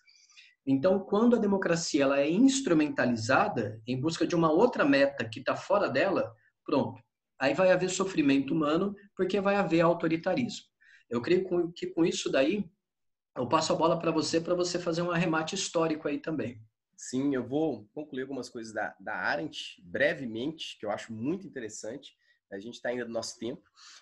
Então, quando a democracia ela é instrumentalizada em busca de uma outra meta que está fora dela, pronto. Aí vai haver sofrimento humano porque vai haver autoritarismo. Eu creio que com isso daí eu passo a bola para você para você fazer um arremate histórico aí também. Sim, eu vou concluir algumas coisas da, da Arendt brevemente, que eu acho muito interessante. A gente está ainda no nosso tempo.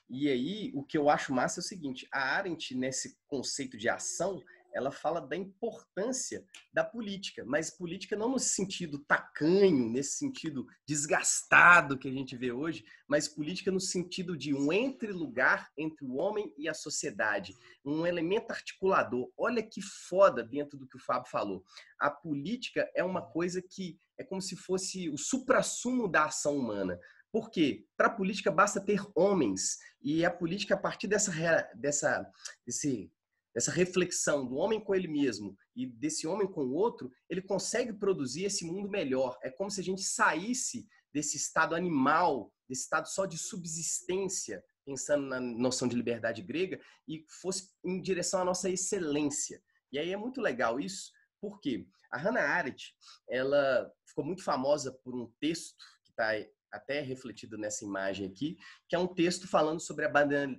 E aí, o que eu acho massa é o seguinte: a Arendt, nesse conceito de ação, ela fala da importância da política, mas política não no sentido tacanho, nesse sentido desgastado que a gente vê hoje, mas política no sentido de um entre-lugar entre o homem e a sociedade, um elemento articulador. Olha que foda dentro do que o Fábio falou. A política é uma coisa que é como se fosse o suprassumo da ação humana. Por quê? Para a política basta ter homens. E a política, a partir dessa, dessa, desse essa reflexão do homem com ele mesmo e desse homem com o outro, ele consegue produzir esse mundo melhor. É como se a gente saísse desse estado animal, desse estado só de subsistência, pensando na noção de liberdade grega, e fosse em direção à nossa excelência. E aí é muito legal isso, porque a Hannah Arendt, ela ficou muito famosa por um texto que está até refletido nessa imagem aqui, que é um texto falando sobre a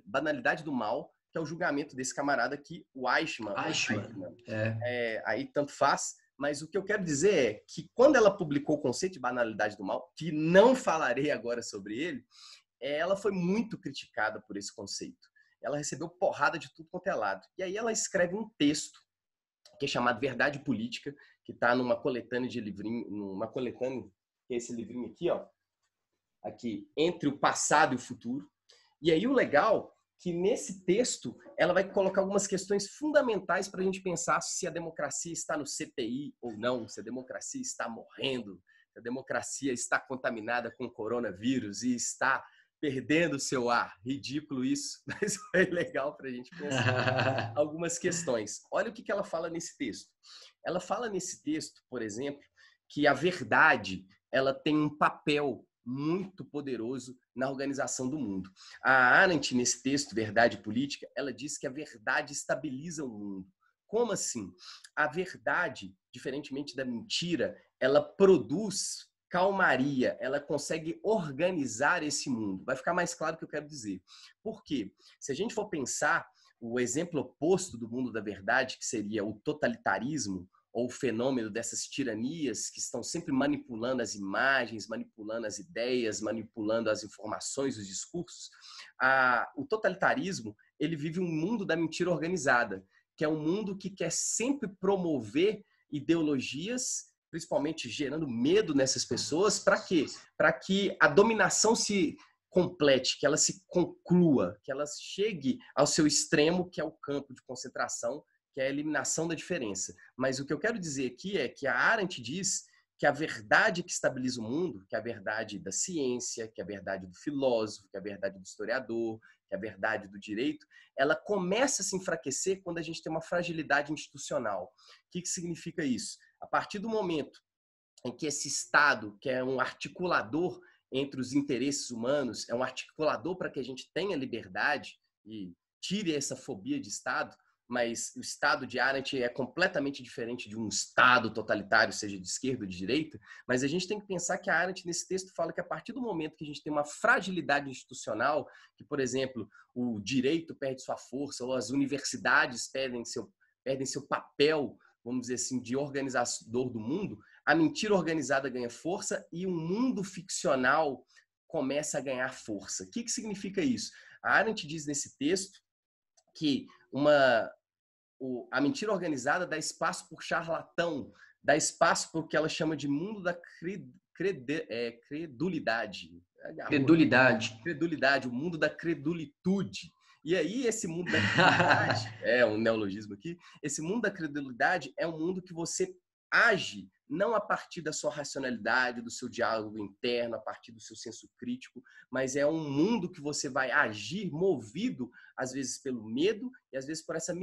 banalidade do mal que é o julgamento desse camarada aqui, o Eichmann. Eichmann. Eichmann. É. É, aí tanto faz, mas o que eu quero dizer é que quando ela publicou o conceito de banalidade do mal, que não falarei agora sobre ele, ela foi muito criticada por esse conceito. Ela recebeu porrada de tudo quanto é lado. E aí ela escreve um texto que é chamado Verdade Política, que está numa coletânea de livrinho, numa coletânea, que é esse livrinho aqui, ó, aqui, Entre o Passado e o Futuro. E aí o legal que nesse texto ela vai colocar algumas questões fundamentais para a gente pensar se a democracia está no CTI ou não, se a democracia está morrendo, se a democracia está contaminada com coronavírus e está perdendo seu ar. Ridículo isso, mas foi legal para a gente pensar algumas questões. Olha o que ela fala nesse texto. Ela fala nesse texto, por exemplo, que a verdade ela tem um papel muito poderoso na organização do mundo. A Arendt, nesse texto, Verdade Política, ela diz que a verdade estabiliza o mundo. Como assim? A verdade, diferentemente da mentira, ela produz calmaria, ela consegue organizar esse mundo. Vai ficar mais claro o que eu quero dizer. Por quê? Se a gente for pensar o exemplo oposto do mundo da verdade, que seria o totalitarismo, ou o fenômeno dessas tiranias que estão sempre manipulando as imagens, manipulando as ideias, manipulando as informações, os discursos, a, o totalitarismo ele vive um mundo da mentira organizada, que é um mundo que quer sempre promover ideologias, principalmente gerando medo nessas pessoas, para quê? Para que a dominação se complete, que ela se conclua, que ela chegue ao seu extremo, que é o campo de concentração, que é a eliminação da diferença. Mas o que eu quero dizer aqui é que a Arendt diz que a verdade que estabiliza o mundo, que é a verdade da ciência, que é a verdade do filósofo, que é a verdade do historiador, que é a verdade do direito, ela começa a se enfraquecer quando a gente tem uma fragilidade institucional. O que, que significa isso? A partir do momento em que esse Estado, que é um articulador entre os interesses humanos, é um articulador para que a gente tenha liberdade e tire essa fobia de Estado, mas o Estado de Arendt é completamente diferente de um Estado totalitário, seja de esquerda ou de direita, mas a gente tem que pensar que a Arendt, nesse texto, fala que a partir do momento que a gente tem uma fragilidade institucional, que, por exemplo, o direito perde sua força, ou as universidades perdem seu, perdem seu papel, vamos dizer assim, de organizador do mundo, a mentira organizada ganha força e o mundo ficcional começa a ganhar força. O que, que significa isso? A Arendt diz nesse texto que uma, o, a mentira organizada dá espaço por charlatão, dá espaço para o que ela chama de mundo da cred, cred, é, credulidade. Credulidade. Credulidade, o mundo da credulitude. E aí, esse mundo da credulidade, é um neologismo aqui, esse mundo da credulidade é um mundo que você age não a partir da sua racionalidade, do seu diálogo interno, a partir do seu senso crítico, mas é um mundo que você vai agir movido, às vezes, pelo medo e às vezes por essa,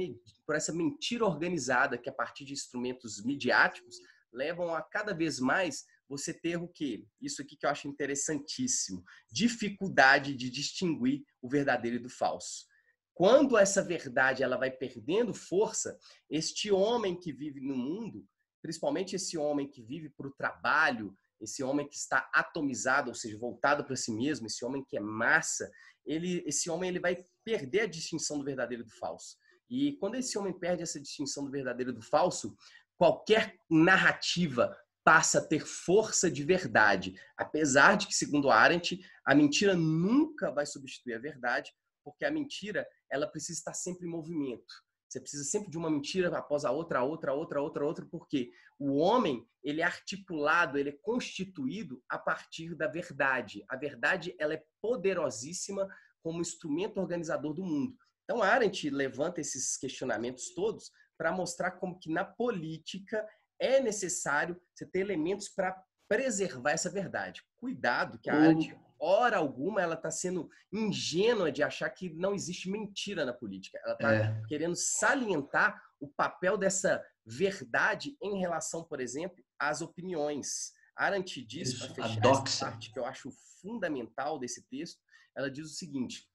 por essa mentira organizada que, a partir de instrumentos midiáticos, levam a cada vez mais você ter o quê? Isso aqui que eu acho interessantíssimo. Dificuldade de distinguir o verdadeiro do falso. Quando essa verdade ela vai perdendo força, este homem que vive no mundo, principalmente esse homem que vive para o trabalho, esse homem que está atomizado, ou seja, voltado para si mesmo, esse homem que é massa, ele, esse homem ele vai perder a distinção do verdadeiro e do falso. E quando esse homem perde essa distinção do verdadeiro e do falso, qualquer narrativa passa a ter força de verdade, apesar de que, segundo Arendt, a mentira nunca vai substituir a verdade, porque a mentira ela precisa estar sempre em movimento. Você precisa sempre de uma mentira após a outra, a outra, a outra, a outra, a outra, porque o homem, ele é articulado, ele é constituído a partir da verdade. A verdade, ela é poderosíssima como instrumento organizador do mundo. Então, Arendt levanta esses questionamentos todos para mostrar como que na política é necessário você ter elementos para preservar essa verdade. Cuidado, que a Arendt hora alguma ela está sendo ingênua de achar que não existe mentira na política. Ela está é. querendo salientar o papel dessa verdade em relação, por exemplo, às opiniões. Arendt diz, para fechar essa parte que eu acho fundamental desse texto, ela diz o seguinte,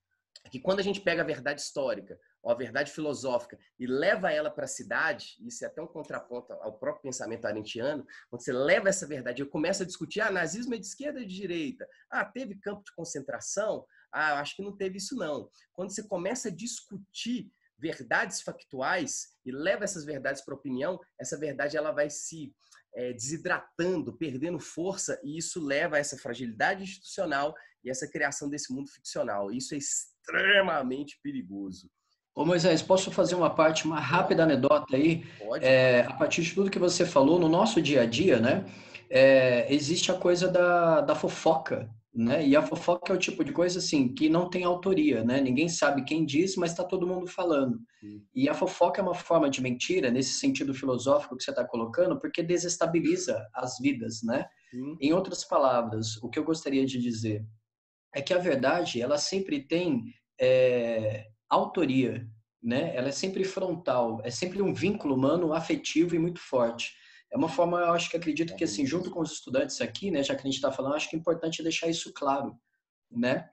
que quando a gente pega a verdade histórica, ou a verdade filosófica e leva ela para a cidade, isso é até um contraponto ao próprio pensamento arentiano, quando você leva essa verdade e começa a discutir, ah, nazismo é de esquerda ou de direita? Ah, teve campo de concentração? Ah, acho que não teve isso não. Quando você começa a discutir verdades factuais e leva essas verdades para a opinião, essa verdade ela vai se é, desidratando, perdendo força, e isso leva a essa fragilidade institucional e essa criação desse mundo ficcional. Isso é extremamente perigoso. Ô Moisés, posso fazer uma parte, uma rápida anedota aí? Pode. É, a partir de tudo que você falou, no nosso dia a dia, né? É, existe a coisa da, da fofoca, né? E a fofoca é o tipo de coisa assim que não tem autoria, né? Ninguém sabe quem diz, mas está todo mundo falando. Sim. E a fofoca é uma forma de mentira nesse sentido filosófico que você está colocando, porque desestabiliza as vidas, né? Sim. Em outras palavras, o que eu gostaria de dizer é que a verdade ela sempre tem é, autoria, né? Ela é sempre frontal, é sempre um vínculo humano afetivo e muito forte. É uma forma, eu acho que acredito que assim, junto com os estudantes aqui, né, já que a gente está falando, acho que é importante deixar isso claro, né?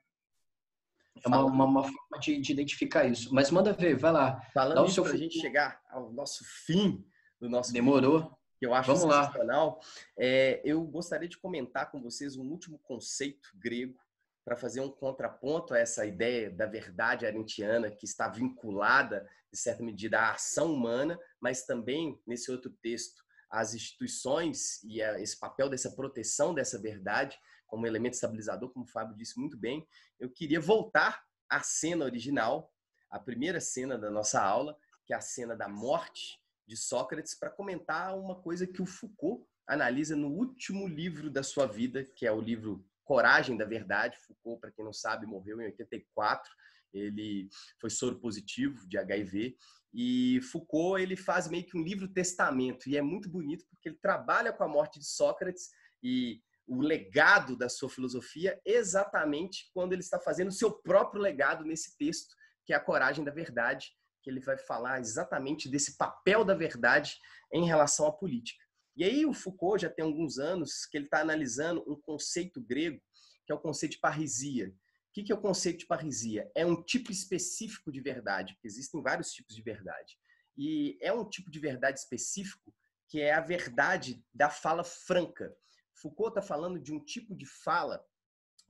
É uma, uma, uma forma de, de, identificar isso. Mas manda ver, vai lá. Falando isso para a gente chegar ao nosso fim do nosso demorou. Vídeo, que eu acho Vamos sensacional. Lá. É, eu gostaria de comentar com vocês um último conceito grego para fazer um contraponto a essa ideia da verdade arentiana que está vinculada, de certa medida, à ação humana, mas também, nesse outro texto, as instituições e esse papel dessa proteção dessa verdade como elemento estabilizador, como o Fábio disse muito bem, eu queria voltar à cena original, a primeira cena da nossa aula, que é a cena da morte de Sócrates, para comentar uma coisa que o Foucault analisa no último livro da sua vida, que é o livro Coragem da Verdade. Foucault, para quem não sabe, morreu em 84. Ele foi soro positivo de HIV e Foucault ele faz meio que um livro testamento e é muito bonito porque ele trabalha com a morte de Sócrates e o legado da sua filosofia exatamente quando ele está fazendo o seu próprio legado nesse texto, que é a coragem da verdade, que ele vai falar exatamente desse papel da verdade em relação à política. E aí o Foucault já tem alguns anos que ele está analisando um conceito grego, que é o conceito de parrisia. O que é o conceito de parrisia? É um tipo específico de verdade, porque existem vários tipos de verdade. E é um tipo de verdade específico que é a verdade da fala franca. Foucault está falando de um tipo de fala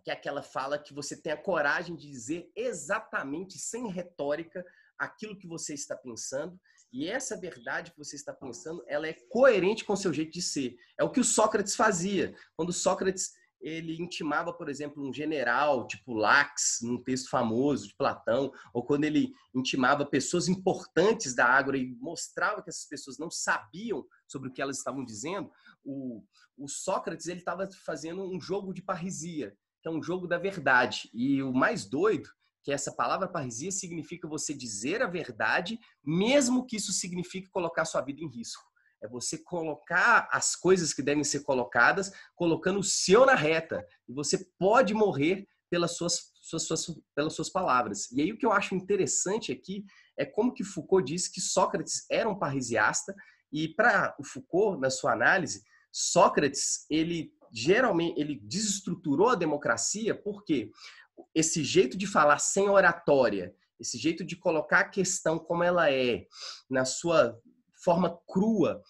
que é aquela fala que você tem a coragem de dizer exatamente, sem retórica, aquilo que você está pensando. E essa verdade que você está pensando, ela é coerente com o seu jeito de ser. É o que o Sócrates fazia. Quando Sócrates ele intimava, por exemplo, um general, tipo Lax, num texto famoso de Platão, ou quando ele intimava pessoas importantes da Ágora e mostrava que essas pessoas não sabiam sobre o que elas estavam dizendo, o, o Sócrates ele estava fazendo um jogo de parrisia, que é um jogo da verdade. E o mais doido que essa palavra parrisia significa você dizer a verdade, mesmo que isso signifique colocar sua vida em risco. É você colocar as coisas que devem ser colocadas, colocando o seu na reta. E você pode morrer pelas suas, suas, suas, pelas suas palavras. E aí o que eu acho interessante aqui é como que Foucault disse que Sócrates era um parrisiasta e para o Foucault, na sua análise, Sócrates, ele geralmente ele desestruturou a democracia porque esse jeito de falar sem oratória, esse jeito de colocar a questão como ela é, na sua forma crua,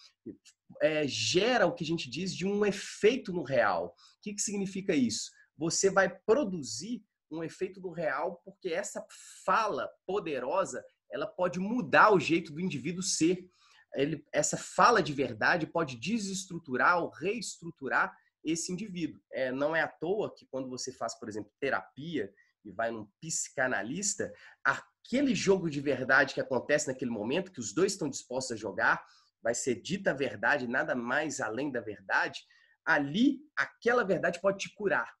é, gera o que a gente diz de um efeito no real. O que, que significa isso? Você vai produzir um efeito no real porque essa fala poderosa ela pode mudar o jeito do indivíduo ser. Ele, essa fala de verdade pode desestruturar ou reestruturar esse indivíduo. É, não é à toa que quando você faz, por exemplo, terapia e vai num psicanalista, aquele jogo de verdade que acontece naquele momento, que os dois estão dispostos a jogar, vai ser dita a verdade, nada mais além da verdade, ali aquela verdade pode te curar.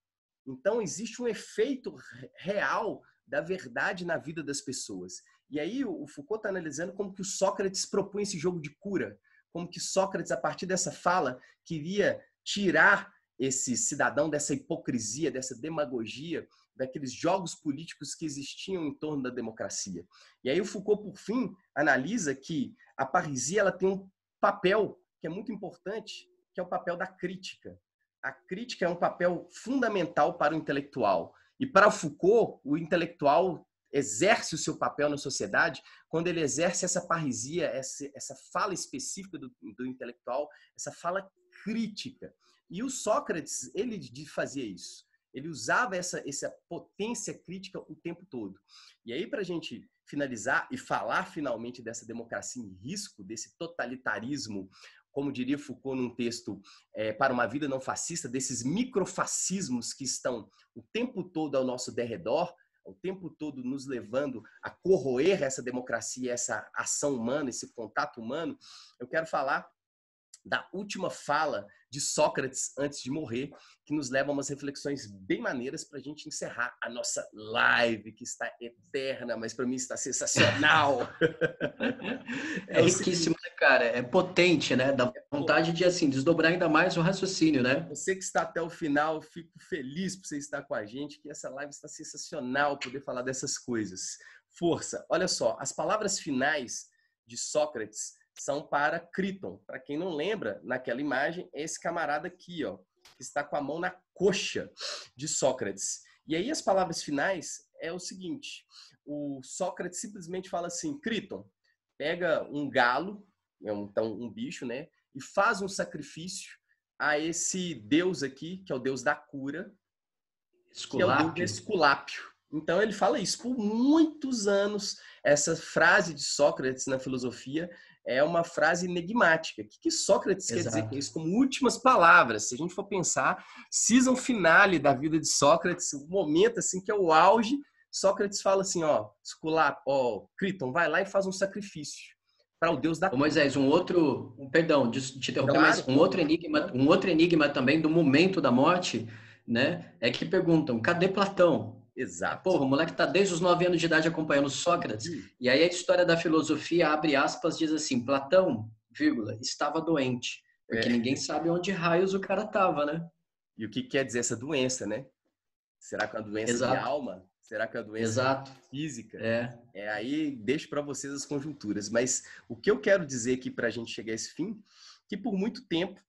Então existe um efeito real da verdade na vida das pessoas. E aí o Foucault está analisando como que o Sócrates propõe esse jogo de cura, como que Sócrates, a partir dessa fala, queria tirar esse cidadão dessa hipocrisia, dessa demagogia, daqueles jogos políticos que existiam em torno da democracia. E aí o Foucault, por fim, analisa que a parrisia ela tem um papel que é muito importante, que é o papel da crítica. A crítica é um papel fundamental para o intelectual. E para Foucault, o intelectual exerce o seu papel na sociedade quando ele exerce essa parrisia, essa, essa fala específica do, do intelectual, essa fala crítica. E o Sócrates, ele fazia isso. Ele usava essa, essa potência crítica o tempo todo. E aí, para a gente finalizar e falar finalmente dessa democracia em risco, desse totalitarismo, como diria Foucault num texto é, para uma vida não fascista, desses microfascismos que estão o tempo todo ao nosso derredor, o tempo todo nos levando a corroer essa democracia, essa ação humana, esse contato humano, eu quero falar da última fala de Sócrates antes de morrer, que nos leva a umas reflexões bem maneiras para a gente encerrar a nossa live, que está eterna, mas para mim está sensacional. é, é riquíssimo, né, cara? É potente, né? Dá vontade de, assim, desdobrar ainda mais o raciocínio, né? Você que está até o final, fico feliz por você estar com a gente, que essa live está sensacional poder falar dessas coisas. Força! Olha só, as palavras finais de Sócrates são para Criton. Para quem não lembra, naquela imagem, é esse camarada aqui, ó, que está com a mão na coxa de Sócrates. E aí as palavras finais é o seguinte: o Sócrates simplesmente fala assim, Criton, pega um galo, é então um bicho, né, e faz um sacrifício a esse deus aqui, que é o deus da cura, Esculápio. que é o deus Esculápio. Então ele fala isso por muitos anos. Essa frase de Sócrates na filosofia é uma frase enigmática. O que, Sócrates Exato. quer dizer com isso? Como últimas palavras. Se a gente for pensar, season finale da vida de Sócrates, o momento assim que é o auge, Sócrates fala assim, ó, escular, ó, Criton, vai lá e faz um sacrifício para o Deus da Ô, Moisés, um outro, um, perdão, de te interromper, claro. mas um outro enigma, um outro enigma também do momento da morte, né, é que perguntam, cadê Platão? Exato. Porra, o moleque tá desde os nove anos de idade acompanhando Sócrates. Sim. E aí a história da filosofia, abre aspas, diz assim: Platão, vírgula, estava doente. Porque é. ninguém sabe onde raios o cara tava, né? E o que quer dizer essa doença, né? Será que é uma doença Exato. de alma? Será que é uma doença Exato. física? É. é aí deixo para vocês as conjunturas. Mas o que eu quero dizer aqui para a gente chegar a esse fim, que por muito tempo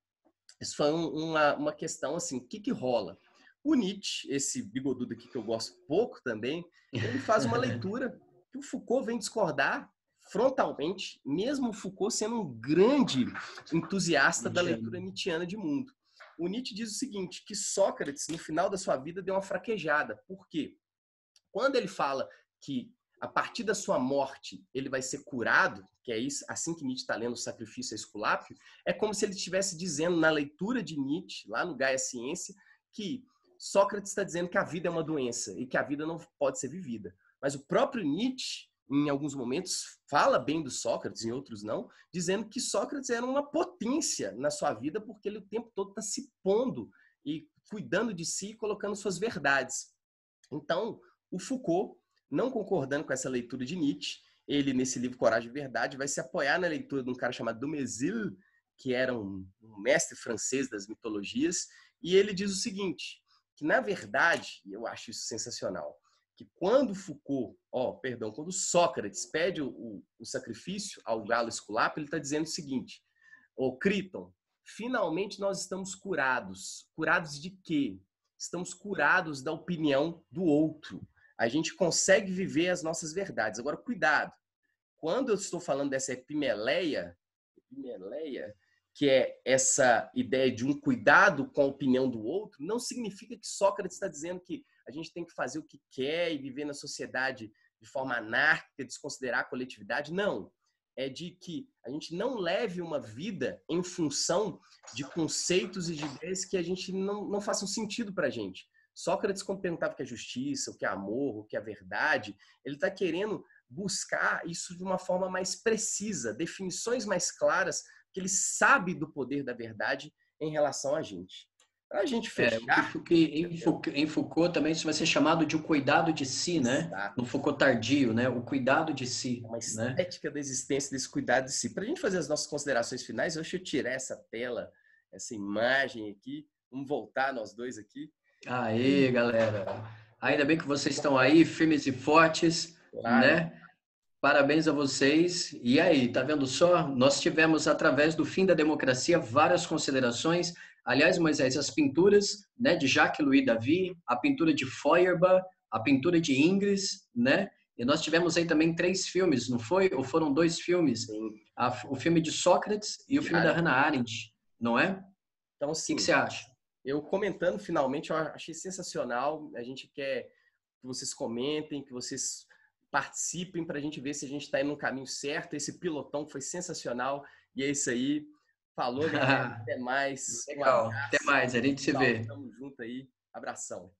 isso foi uma, uma questão assim, o que que rola? O Nietzsche, esse bigodudo aqui que eu gosto pouco também, ele faz uma leitura que o Foucault vem discordar frontalmente, mesmo o Foucault sendo um grande entusiasta da leitura nietzschiana de mundo. O Nietzsche diz o seguinte, que Sócrates, no final da sua vida, deu uma fraquejada. Por quê? Quando ele fala que a partir da sua morte ele vai ser curado, que é isso, assim que Nietzsche está lendo o Sacrifício a Esculápio, é como se ele estivesse dizendo na leitura de Nietzsche, lá no Gaia Ciência, que Sócrates está dizendo que a vida é uma doença e que a vida não pode ser vivida. Mas o próprio Nietzsche, em alguns momentos, fala bem do Sócrates, em outros não, dizendo que Sócrates era uma potência na sua vida porque ele o tempo todo está se pondo e cuidando de si e colocando suas verdades. Então, o Foucault, não concordando com essa leitura de Nietzsche, ele, nesse livro Coragem e Verdade, vai se apoiar na leitura de um cara chamado Dumézil, que era um, um mestre francês das mitologias, e ele diz o seguinte: que na verdade, e eu acho isso sensacional, que quando Foucault, ó, oh, perdão, quando Sócrates pede o, o, o sacrifício ao galo esculápio, ele está dizendo o seguinte: ô oh, Criton, finalmente nós estamos curados. Curados de quê? Estamos curados da opinião do outro. A gente consegue viver as nossas verdades. Agora, cuidado. Quando eu estou falando dessa epimeleia, epimeleia que é essa ideia de um cuidado com a opinião do outro, não significa que Sócrates está dizendo que a gente tem que fazer o que quer e viver na sociedade de forma anárquica, desconsiderar a coletividade. Não. É de que a gente não leve uma vida em função de conceitos e de ideias que a gente não, não façam sentido para a gente. Sócrates, quando perguntava o que é justiça, o que é amor, o que é verdade, ele está querendo buscar isso de uma forma mais precisa, definições mais claras que ele sabe do poder da verdade em relação a gente. Para a gente fechar. É, que em, Foucault, em Foucault também isso vai ser chamado de o cuidado de si, né? Exato. No Foucault tardio, né? O cuidado de si. Uma né? estética né? da existência desse cuidado de si. Para a gente fazer as nossas considerações finais, deixa eu tirar essa tela, essa imagem aqui. Vamos voltar nós dois aqui. Aí, galera. Ainda bem que vocês estão aí, firmes e fortes, claro. né? Parabéns a vocês. E aí, tá vendo só? Nós tivemos, através do fim da democracia, várias considerações. Aliás, Moisés, as pinturas né, de Jacques-Louis David, a pintura de Feuerbach, a pintura de Ingres, né? E nós tivemos aí também três filmes, não foi? Ou foram dois filmes? A, o filme de Sócrates e o filme da Hannah Arendt, não é? Então, sim. O que, que você acha? Eu comentando finalmente, eu achei sensacional. A gente quer que vocês comentem, que vocês participem para a gente ver se a gente está indo no caminho certo. Esse pilotão foi sensacional. E é isso aí. Falou, galera. Até mais. Legal. Um Até mais. A gente se vê. Tamo junto aí. Abração.